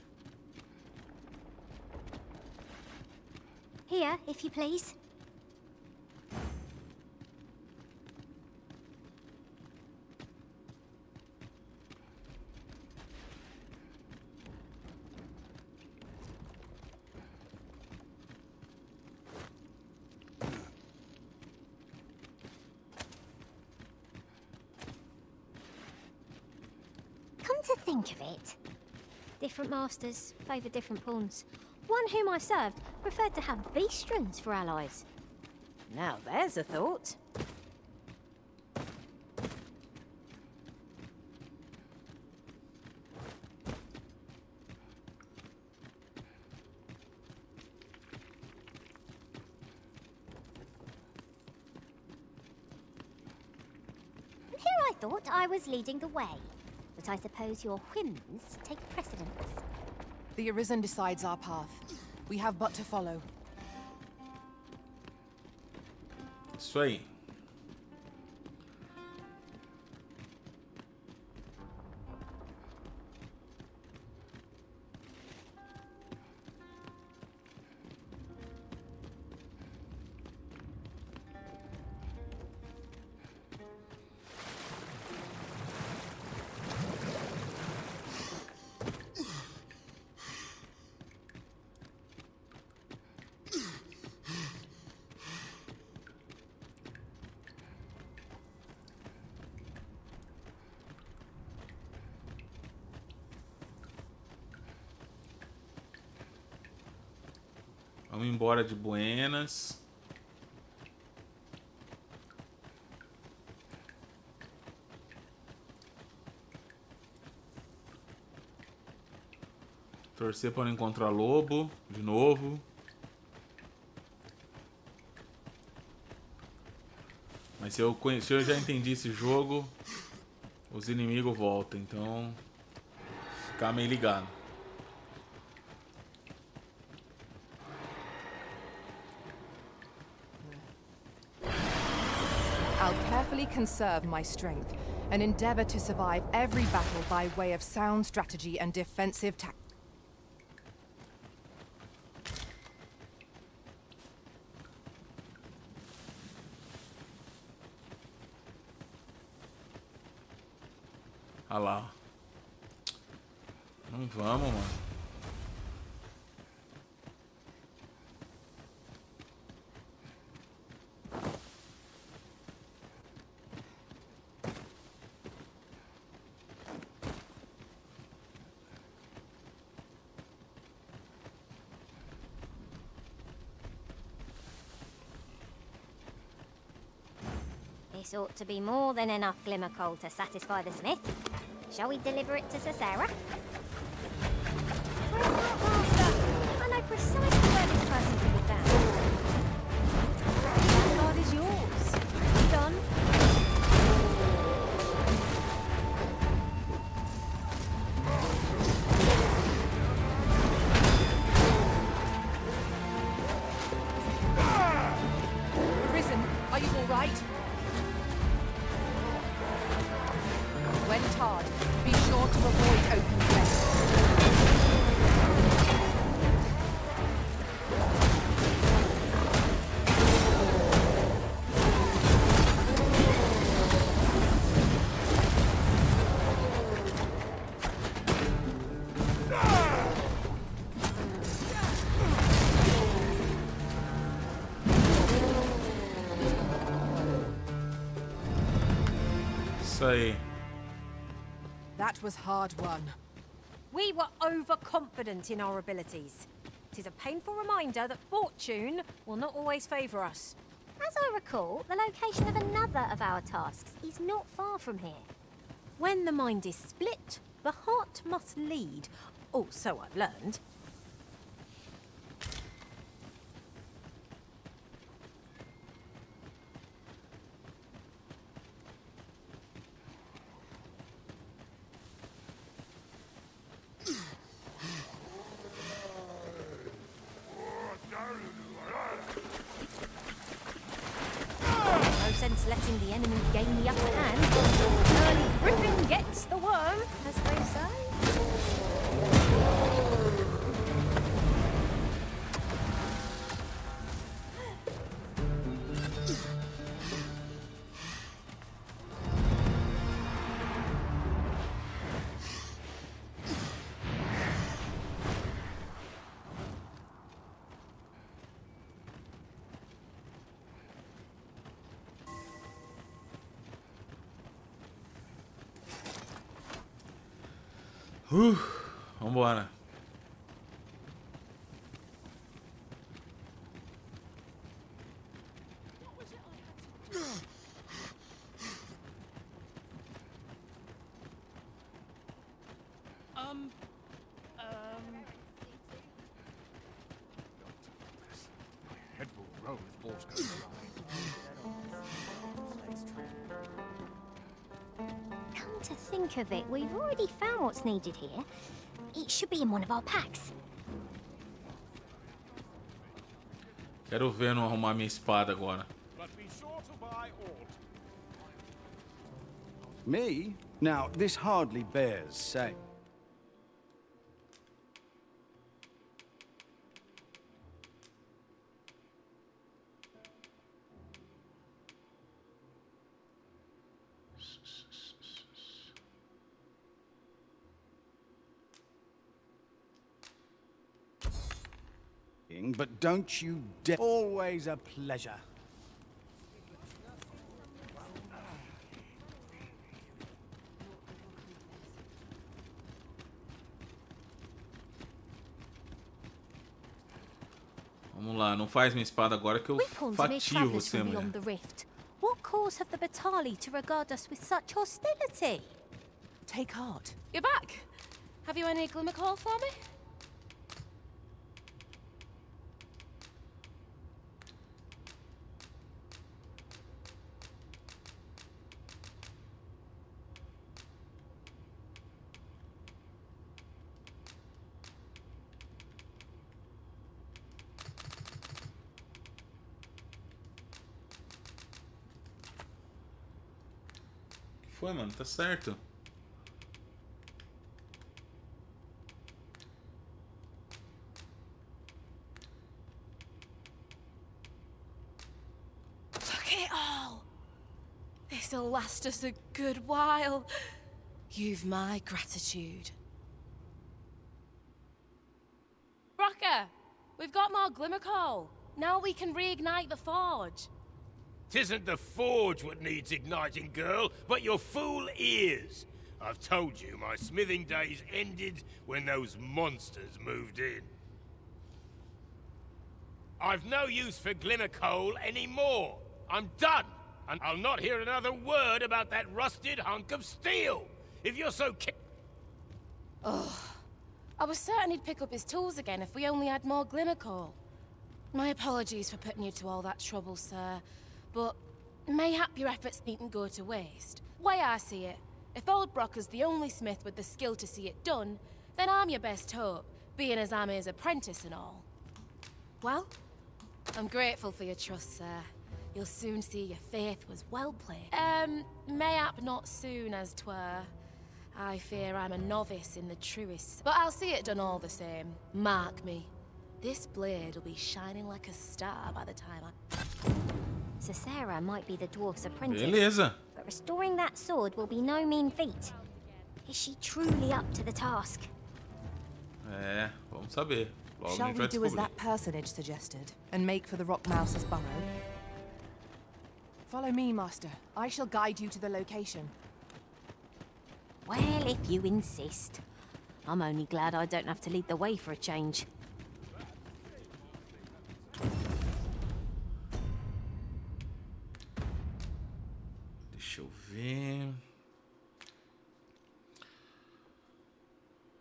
Here, if you please. Different masters favour different pawns. One whom I served preferred to have beastrons for allies. Now there's a thought. Here I thought I was leading the way. But I suppose your whims take precedence. The Arisen decides our path. We have but to follow. Isso embora de Buenas. Torcer para não encontrar lobo de novo. Mas se eu, se eu já entendi esse jogo, os inimigos voltam. Então, ficar meio ligado. I'll conserve my strength and endeavor to survive every battle by way of sound strategy and defensive tactics. Olha lá. Não vamos, mano. Ought to be more than enough glimmer coal to satisfy the smith. Shall we deliver it to Sir Sarah? Where's that? I precisely where this person can be found. That card is yours. Done. Isso aí. That was hard won. We were overconfident in our abilities. It is a painful reminder that fortune will not always favour us. As I recall, the location of another of our tasks is not far from here. When the mind is split, the heart must lead. Oh, so I've learned. No letting the enemy gain the upper hand. Early griffin gets the worm, as they say. Uh, vambora. Think of it, we've already found what's needed here. It should be in one of our packs. Quero ver não arrumar minha espada agora. But be sure to buy all. Me? Now, this hardly bears saying. But don't you dare. Always a pleasure. Vamos lá, não faz minha espada agora que eu We pawns are mere fatio você, mulher. beyond the rift. What cause have the Batali to regard us with such hostility? Take heart. You're back. Have you any glimmer call for me? Foi, mano? Tá certo. Look it all. This'll last us a good while. You've my gratitude. Rocker, we've got more glimmer coal. Now we can reignite the forge. Tisn't the forge what needs igniting, girl, but your fool ears. I've told you my smithing days ended when those monsters moved in. I've no use for glimmer coal anymore. I'm done, and I'll not hear another word about that rusted hunk of steel. If you're so ki- Ugh. I was certain he'd pick up his tools again if we only had more glimmer coal. My apologies for putting you to all that trouble, sir. But mayhap your efforts needn't go to waste. Way I see it, if old Brocker's the only smith with the skill to see it done, then I'm your best hope, being as I'm his apprentice and all. Well, I'm grateful for your trust, sir. You'll soon see your faith was well played. Um, mayhap not soon as twere. I fear I'm a novice in the truest, but I'll see it done all the same. Mark me. This blade will be shining like a star by the time I... Cicera might be the dwarf's apprentice. Beleza. But restoring that sword will be no mean feat. Is she truly up to the task? É, vamos saber. Logo a Shall we vai do as that personage suggested and make for the Rock Mouse's burrow? Follow me, Master. I shall guide you to the location. Well, if you insist. I'm only glad I don't have to lead the way for a change. Ver.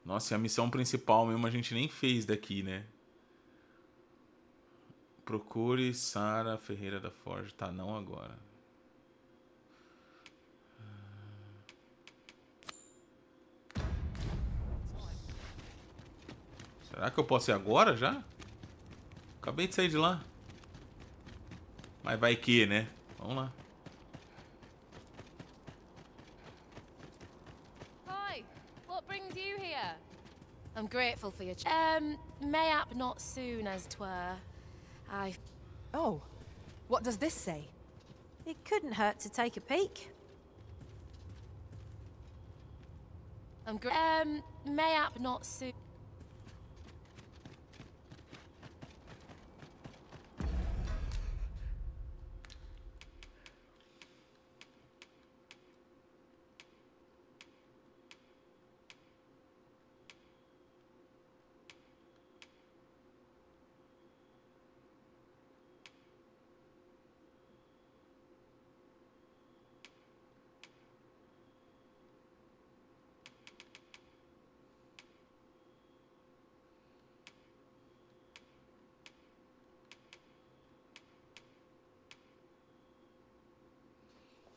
Nossa, e a missão principal mesmo a gente nem fez daqui, né? Procure Sara Ferreira da Forja. Tá, não agora. Será que eu posso ir agora já? Acabei de sair de lá. Mas vai que, né? Vamos lá. Here? I'm grateful for your... Ch um, mayhap not soon as twere. I... Oh, what does this say? It couldn't hurt to take a peek. I'm gra- Um, mayhap not soon...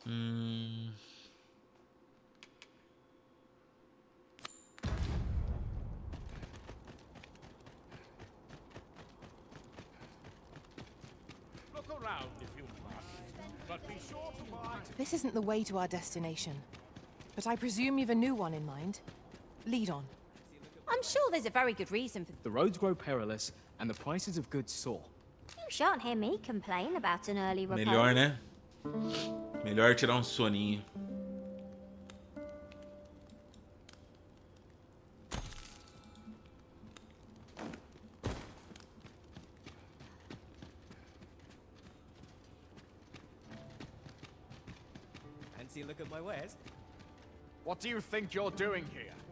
Hum... Look around if you must, but be sure to buy... This isn't the way to our destination. But I presume you've a new one in mind. Lead on. I'm sure there's a very good reason for The roads grow perilous, and the prices of goods soar. You shan't hear me complain about an early repose. Melhor, né? Melhor tirar um soninho. Fancy look at my wares? What do you think you're doing here?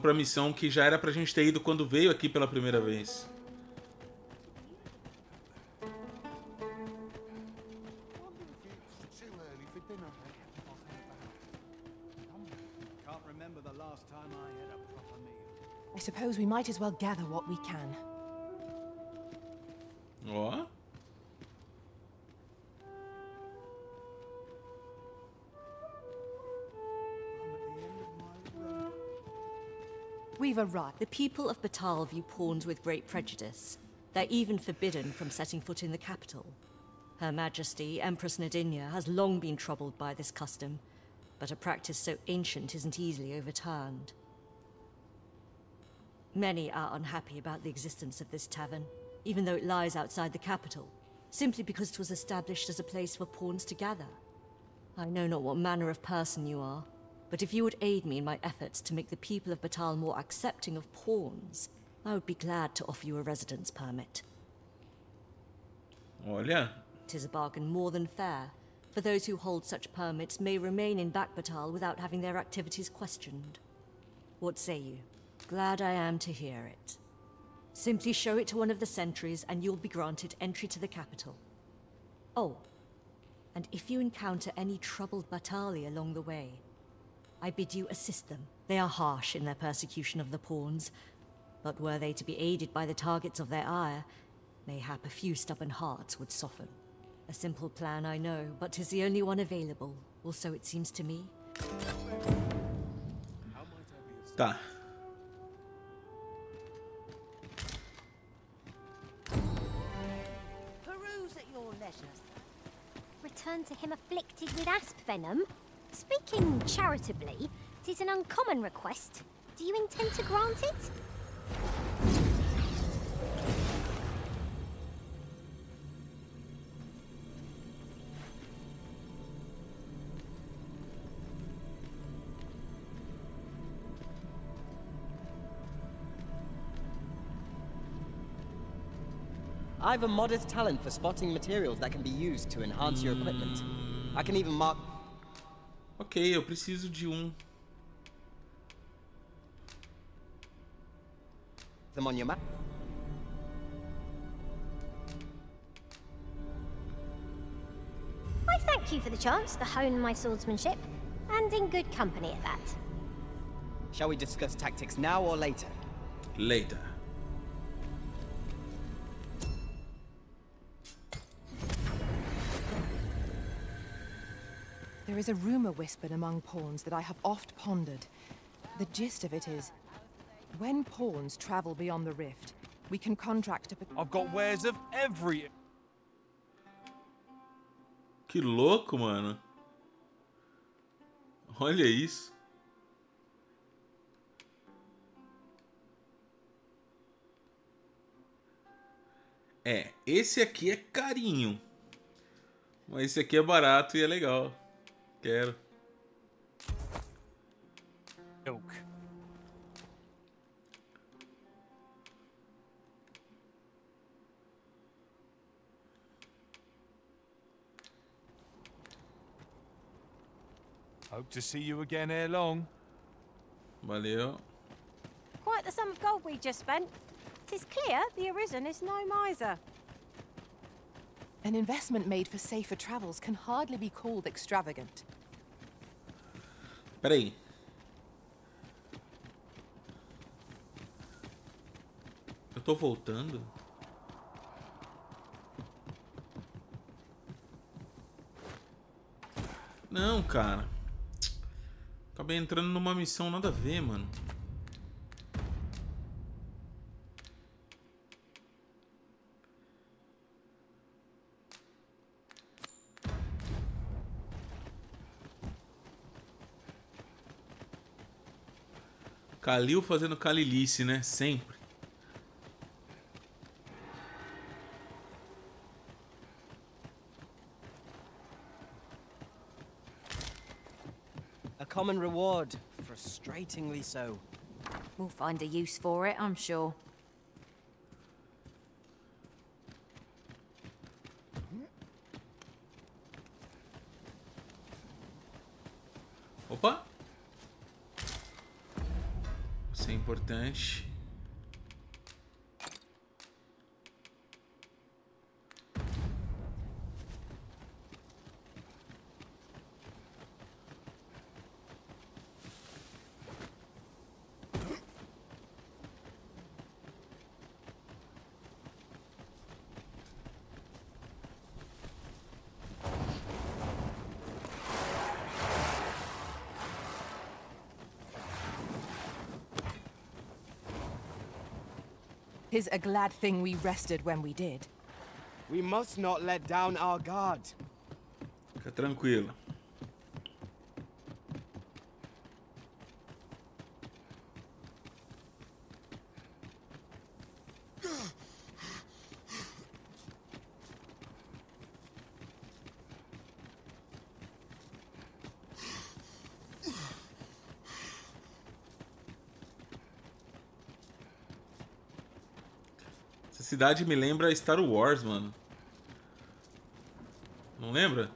Vamos pra missão que já era pra gente ter ido quando veio aqui pela primeira vez. I suppose we might as well gather what we can. We've arrived. The people of Batal view pawns with great prejudice. They're even forbidden from setting foot in the capital. Her Majesty, Empress Nadinia, has long been troubled by this custom, but a practice so ancient isn't easily overturned. Many are unhappy about the existence of this tavern, even though it lies outside the capital, simply because it was established as a place for pawns to gather. I know not what manner of person you are, but if you would aid me in my efforts to make the people of Batal more accepting of pawns, I would be glad to offer you a residence permit. Olha, Tis a bargain more than fair, for those who hold such permits may remain in Bakbatal without having their activities questioned. What say you? Glad I am to hear it. Simply show it to one of the sentries and you'll be granted entry to the capital. Oh, and if you encounter any troubled Batali along the way, I bid you assist them. They are harsh in their persecution of the pawns, but were they to be aided by the targets of their ire, mayhap a few stubborn hearts would soften. A simple plan, I know, but but 'tis the only one available, or so it seems to me. tá. Peruse at your leisure. Return to him afflicted with asp venom? Speaking charitably, it is an uncommon request. Do you intend to grant it? I've a modest talent for spotting materials that can be used to enhance your equipment. I can even mark. Ok, eu preciso de um. them on your map. I thank you for the chance to hone my swordsmanship, and in good company at that. Shall we discuss tactics now or later? Later. There is a rumor whispered among pawns that I have oft pondered. The gist of it is, when pawns travel beyond the rift, we can contract a... I've got wares of every... Que louco, mano. Olha isso. É, esse aqui é carinho. Mas esse aqui é barato e é legal. Quero. Ilk. Hope to see you again ere long. Valeu. Quite the sum of gold we just spent. Tis clear the Arisen is no miser. An investment made for safer travels can hardly be called extravagant. Peraí. Eu tô voltando? Não, cara. Acabei entrando numa missão nada a ver, mano. Kalil fazendo Kalilice, né? Sempre. A common reward, frustratingly so. We'll find a use for it, I'm sure. Tis a glad thing we rested when we did. We must not let down our guard. Fica tranquilo. Essa cidade me lembra Star Wars, mano. Não lembra?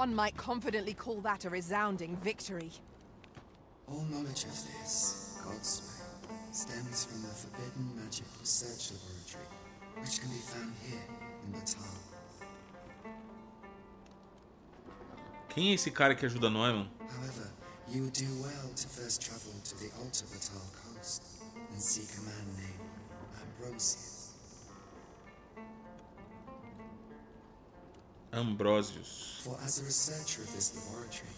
One might confidently call that a resounding victory. All knowledge of this, God's way, stems from the forbidden magic research laboratory, which can be found here in Batal. Quem é esse cara que ajuda nós, mano? However, you would do well to first travel to the Alta Batal coast and seek a man named Ambrosius. Ambrosius. For as a researcher of this laboratory,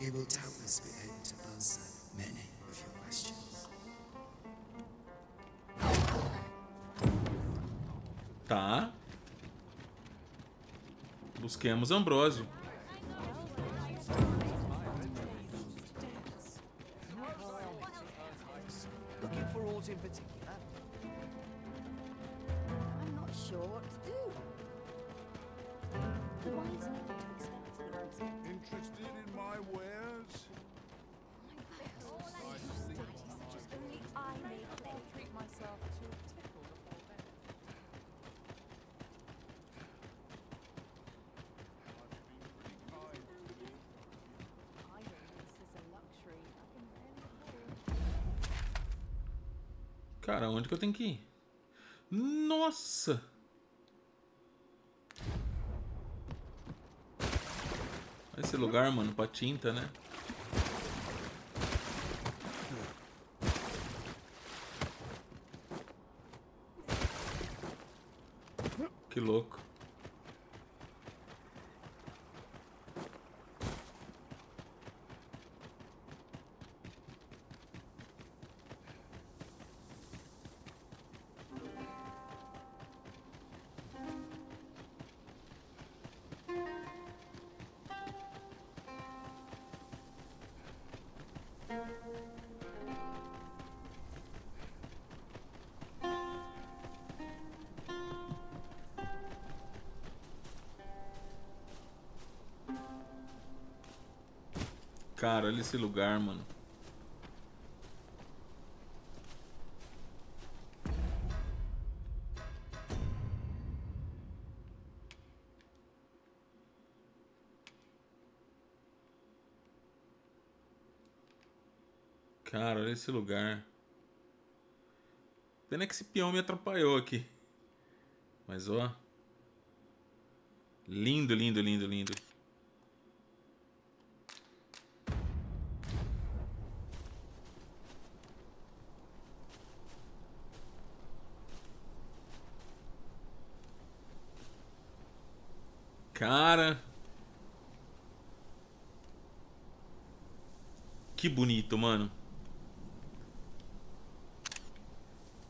he will doubtless be able to answer many of your questions. Tá. Busquemos Ambrósio. Looking for aught in particular? I'm not sure Interested in my wares? Cara, onde que eu tenho que ir? Nossa! Esse lugar, mano, pra tinta, né? Que louco. Cara, olha esse lugar, mano. Cara, olha esse lugar. Pena que esse peão me atrapalhou aqui. Mas ó. Lindo, lindo, lindo, lindo. Cara. Que bonito, mano.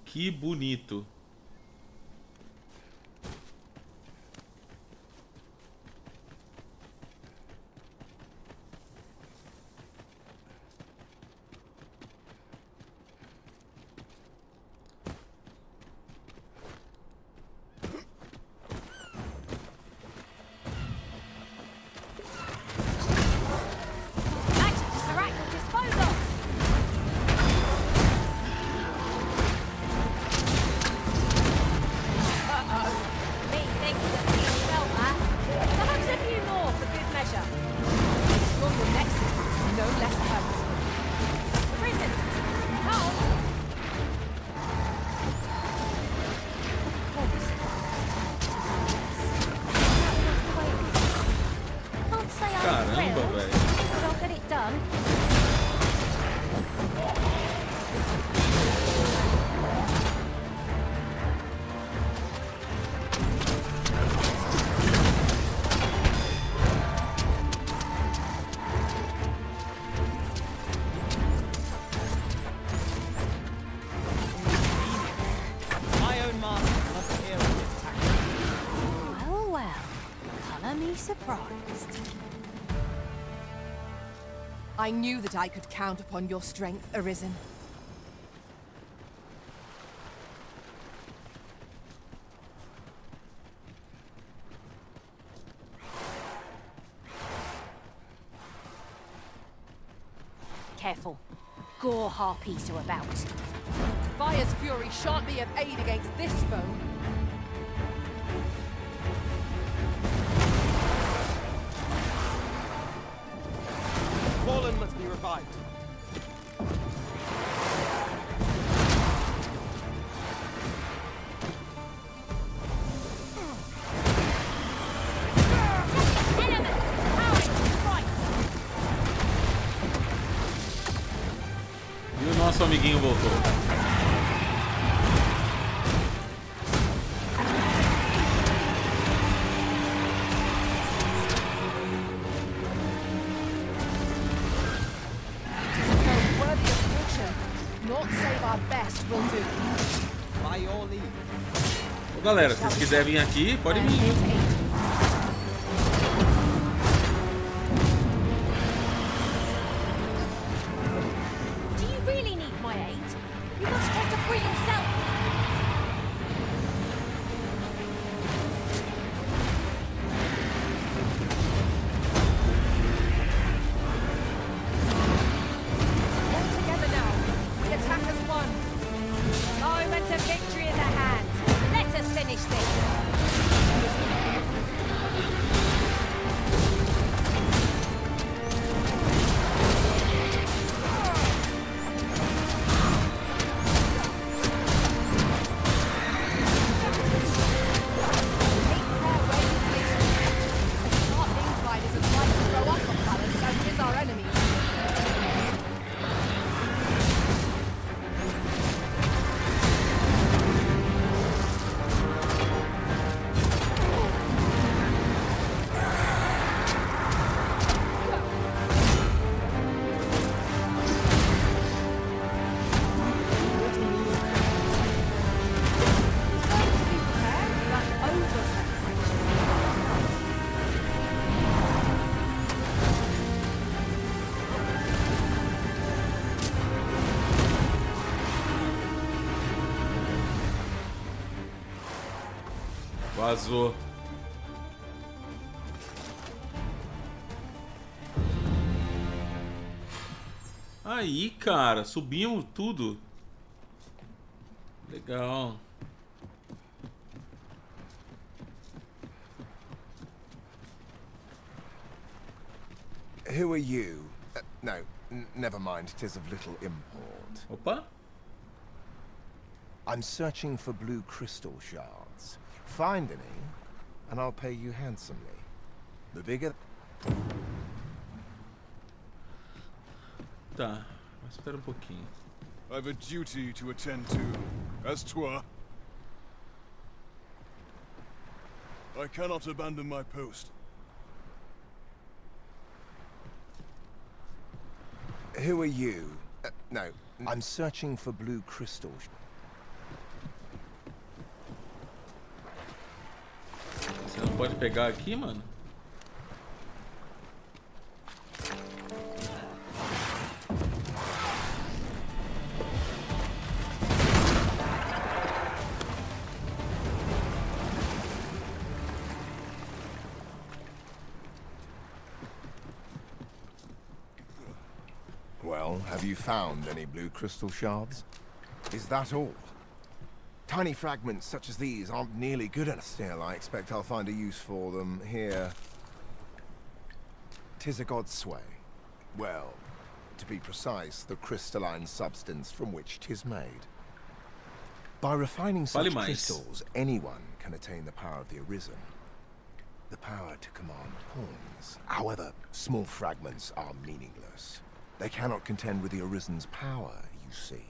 Que bonito. I knew that I could count upon your strength, Arisen. Careful. Gore harpies are about. Fire's fury shan't be of aid against this foe. Galera, se vocês quiserem vir aqui, pode vir. Vazou. Aí, cara, subimos tudo. Legal. Who are you? Uh, no, never mind. Tis of little import. Opa. I'm searching for blue crystal shards. Find any, and I'll pay you handsomely. The bigger... Tá, mas espera um pouquinho. I've a duty to attend to, as 'twere. I cannot abandon my post. Who are you? Uh, no, I'm searching for blue crystal. Você não pode pegar aqui, mano? Well, have you found any blue crystal shards? Is that all? Tiny fragments such as these aren't nearly good enough. Still, I expect I'll find a use for them here. Tis a god's sway. Well, to be precise, the crystalline substance from which tis made. By refining such crystals, anyone can attain the power of the Arisen. The power to command pawns. However, small fragments are meaningless. They cannot contend with the Arisen's power, you see.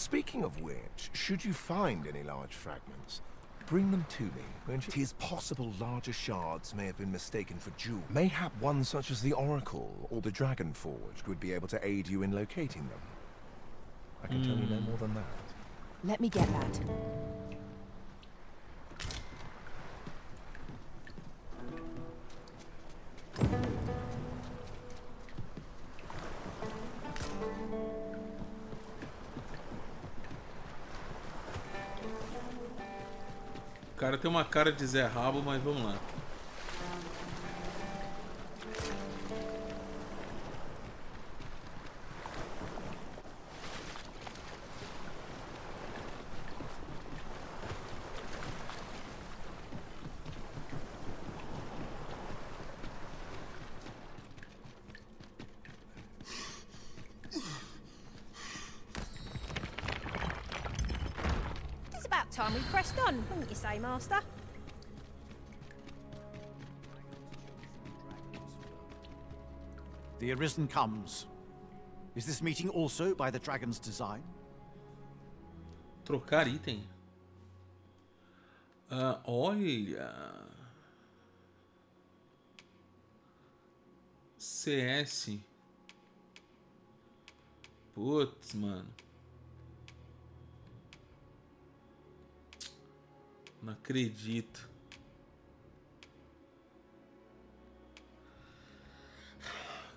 Speaking of which, should you find any large fragments, bring them to me. It is possible larger shards may have been mistaken for jewels. Mayhap one such as the Oracle or the Dragon Forged would be able to aid you in locating them. I can tell you no hmm. more than that. Let me get that. Cara tem uma cara de Zé Rabo, mas vamos lá. The Arisen comes. Is this meeting also by the dragon's design? Trocar item. Ah, olha. CS. Putz, mano. Não acredito.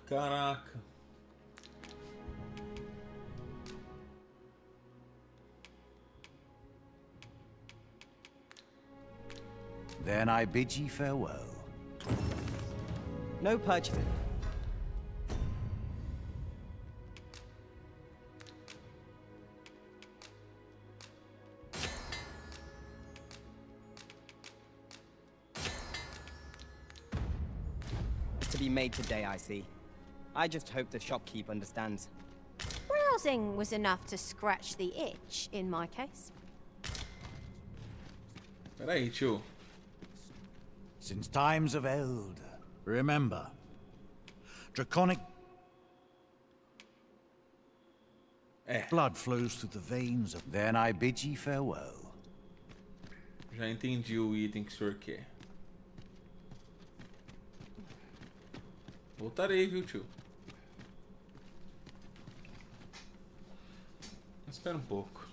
Caraca. Then I bid ye farewell. No purchasing. To be made today, I see. I just hope the shopkeep understands. Browsing was enough to scratch the itch, in my case. Peraí, tio. Since times of eld, remember, draconic eh. blood flows through the veins of. Then I bid ye farewell. Já entendi o item que o senhor quer. Voltarei, viu, tio? Espera um pouco.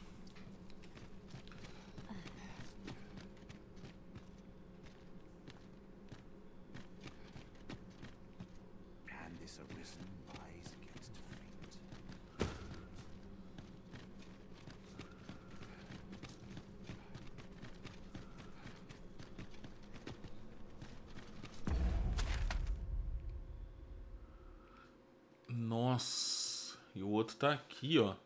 Nossa. E o outro tá aqui, ó.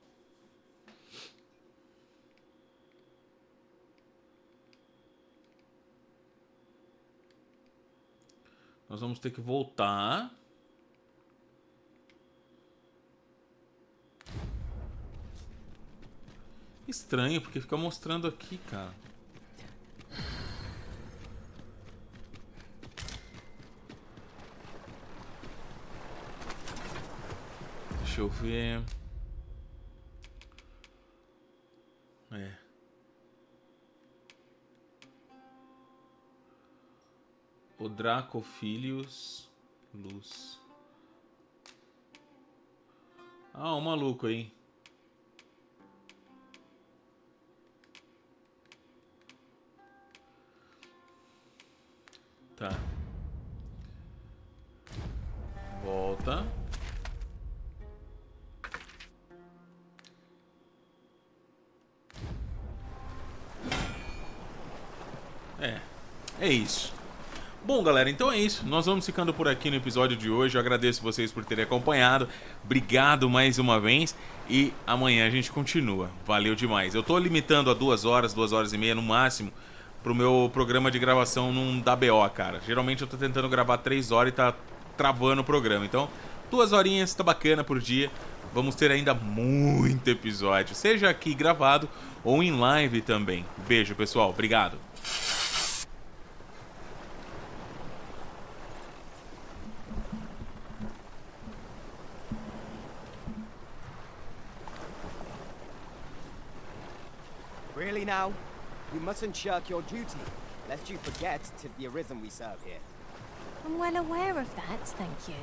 Nós vamos ter que voltar. Estranho, porque fica mostrando aqui, cara. Deixa eu ver. O Dracofilius Luz. Ah, um maluco aí. Tá. Volta. É. É isso. Bom, galera, então é isso. Nós vamos ficando por aqui no episódio de hoje. Eu agradeço vocês por terem acompanhado. Obrigado mais uma vez. E amanhã a gente continua. Valeu demais. Eu tô limitando a duas horas, duas horas e meia no máximo pro meu programa de gravação não dar BO, cara. Geralmente eu tô tentando gravar três horas e tá travando o programa. Então, duas horinhas tá bacana por dia. Vamos ter ainda muito episódio, seja aqui gravado ou em live também. Beijo, pessoal. Obrigado. Now? You mustn't shirk your duty, lest you forget forget 'tis the Arisen we serve here. I'm well aware of that, thank you.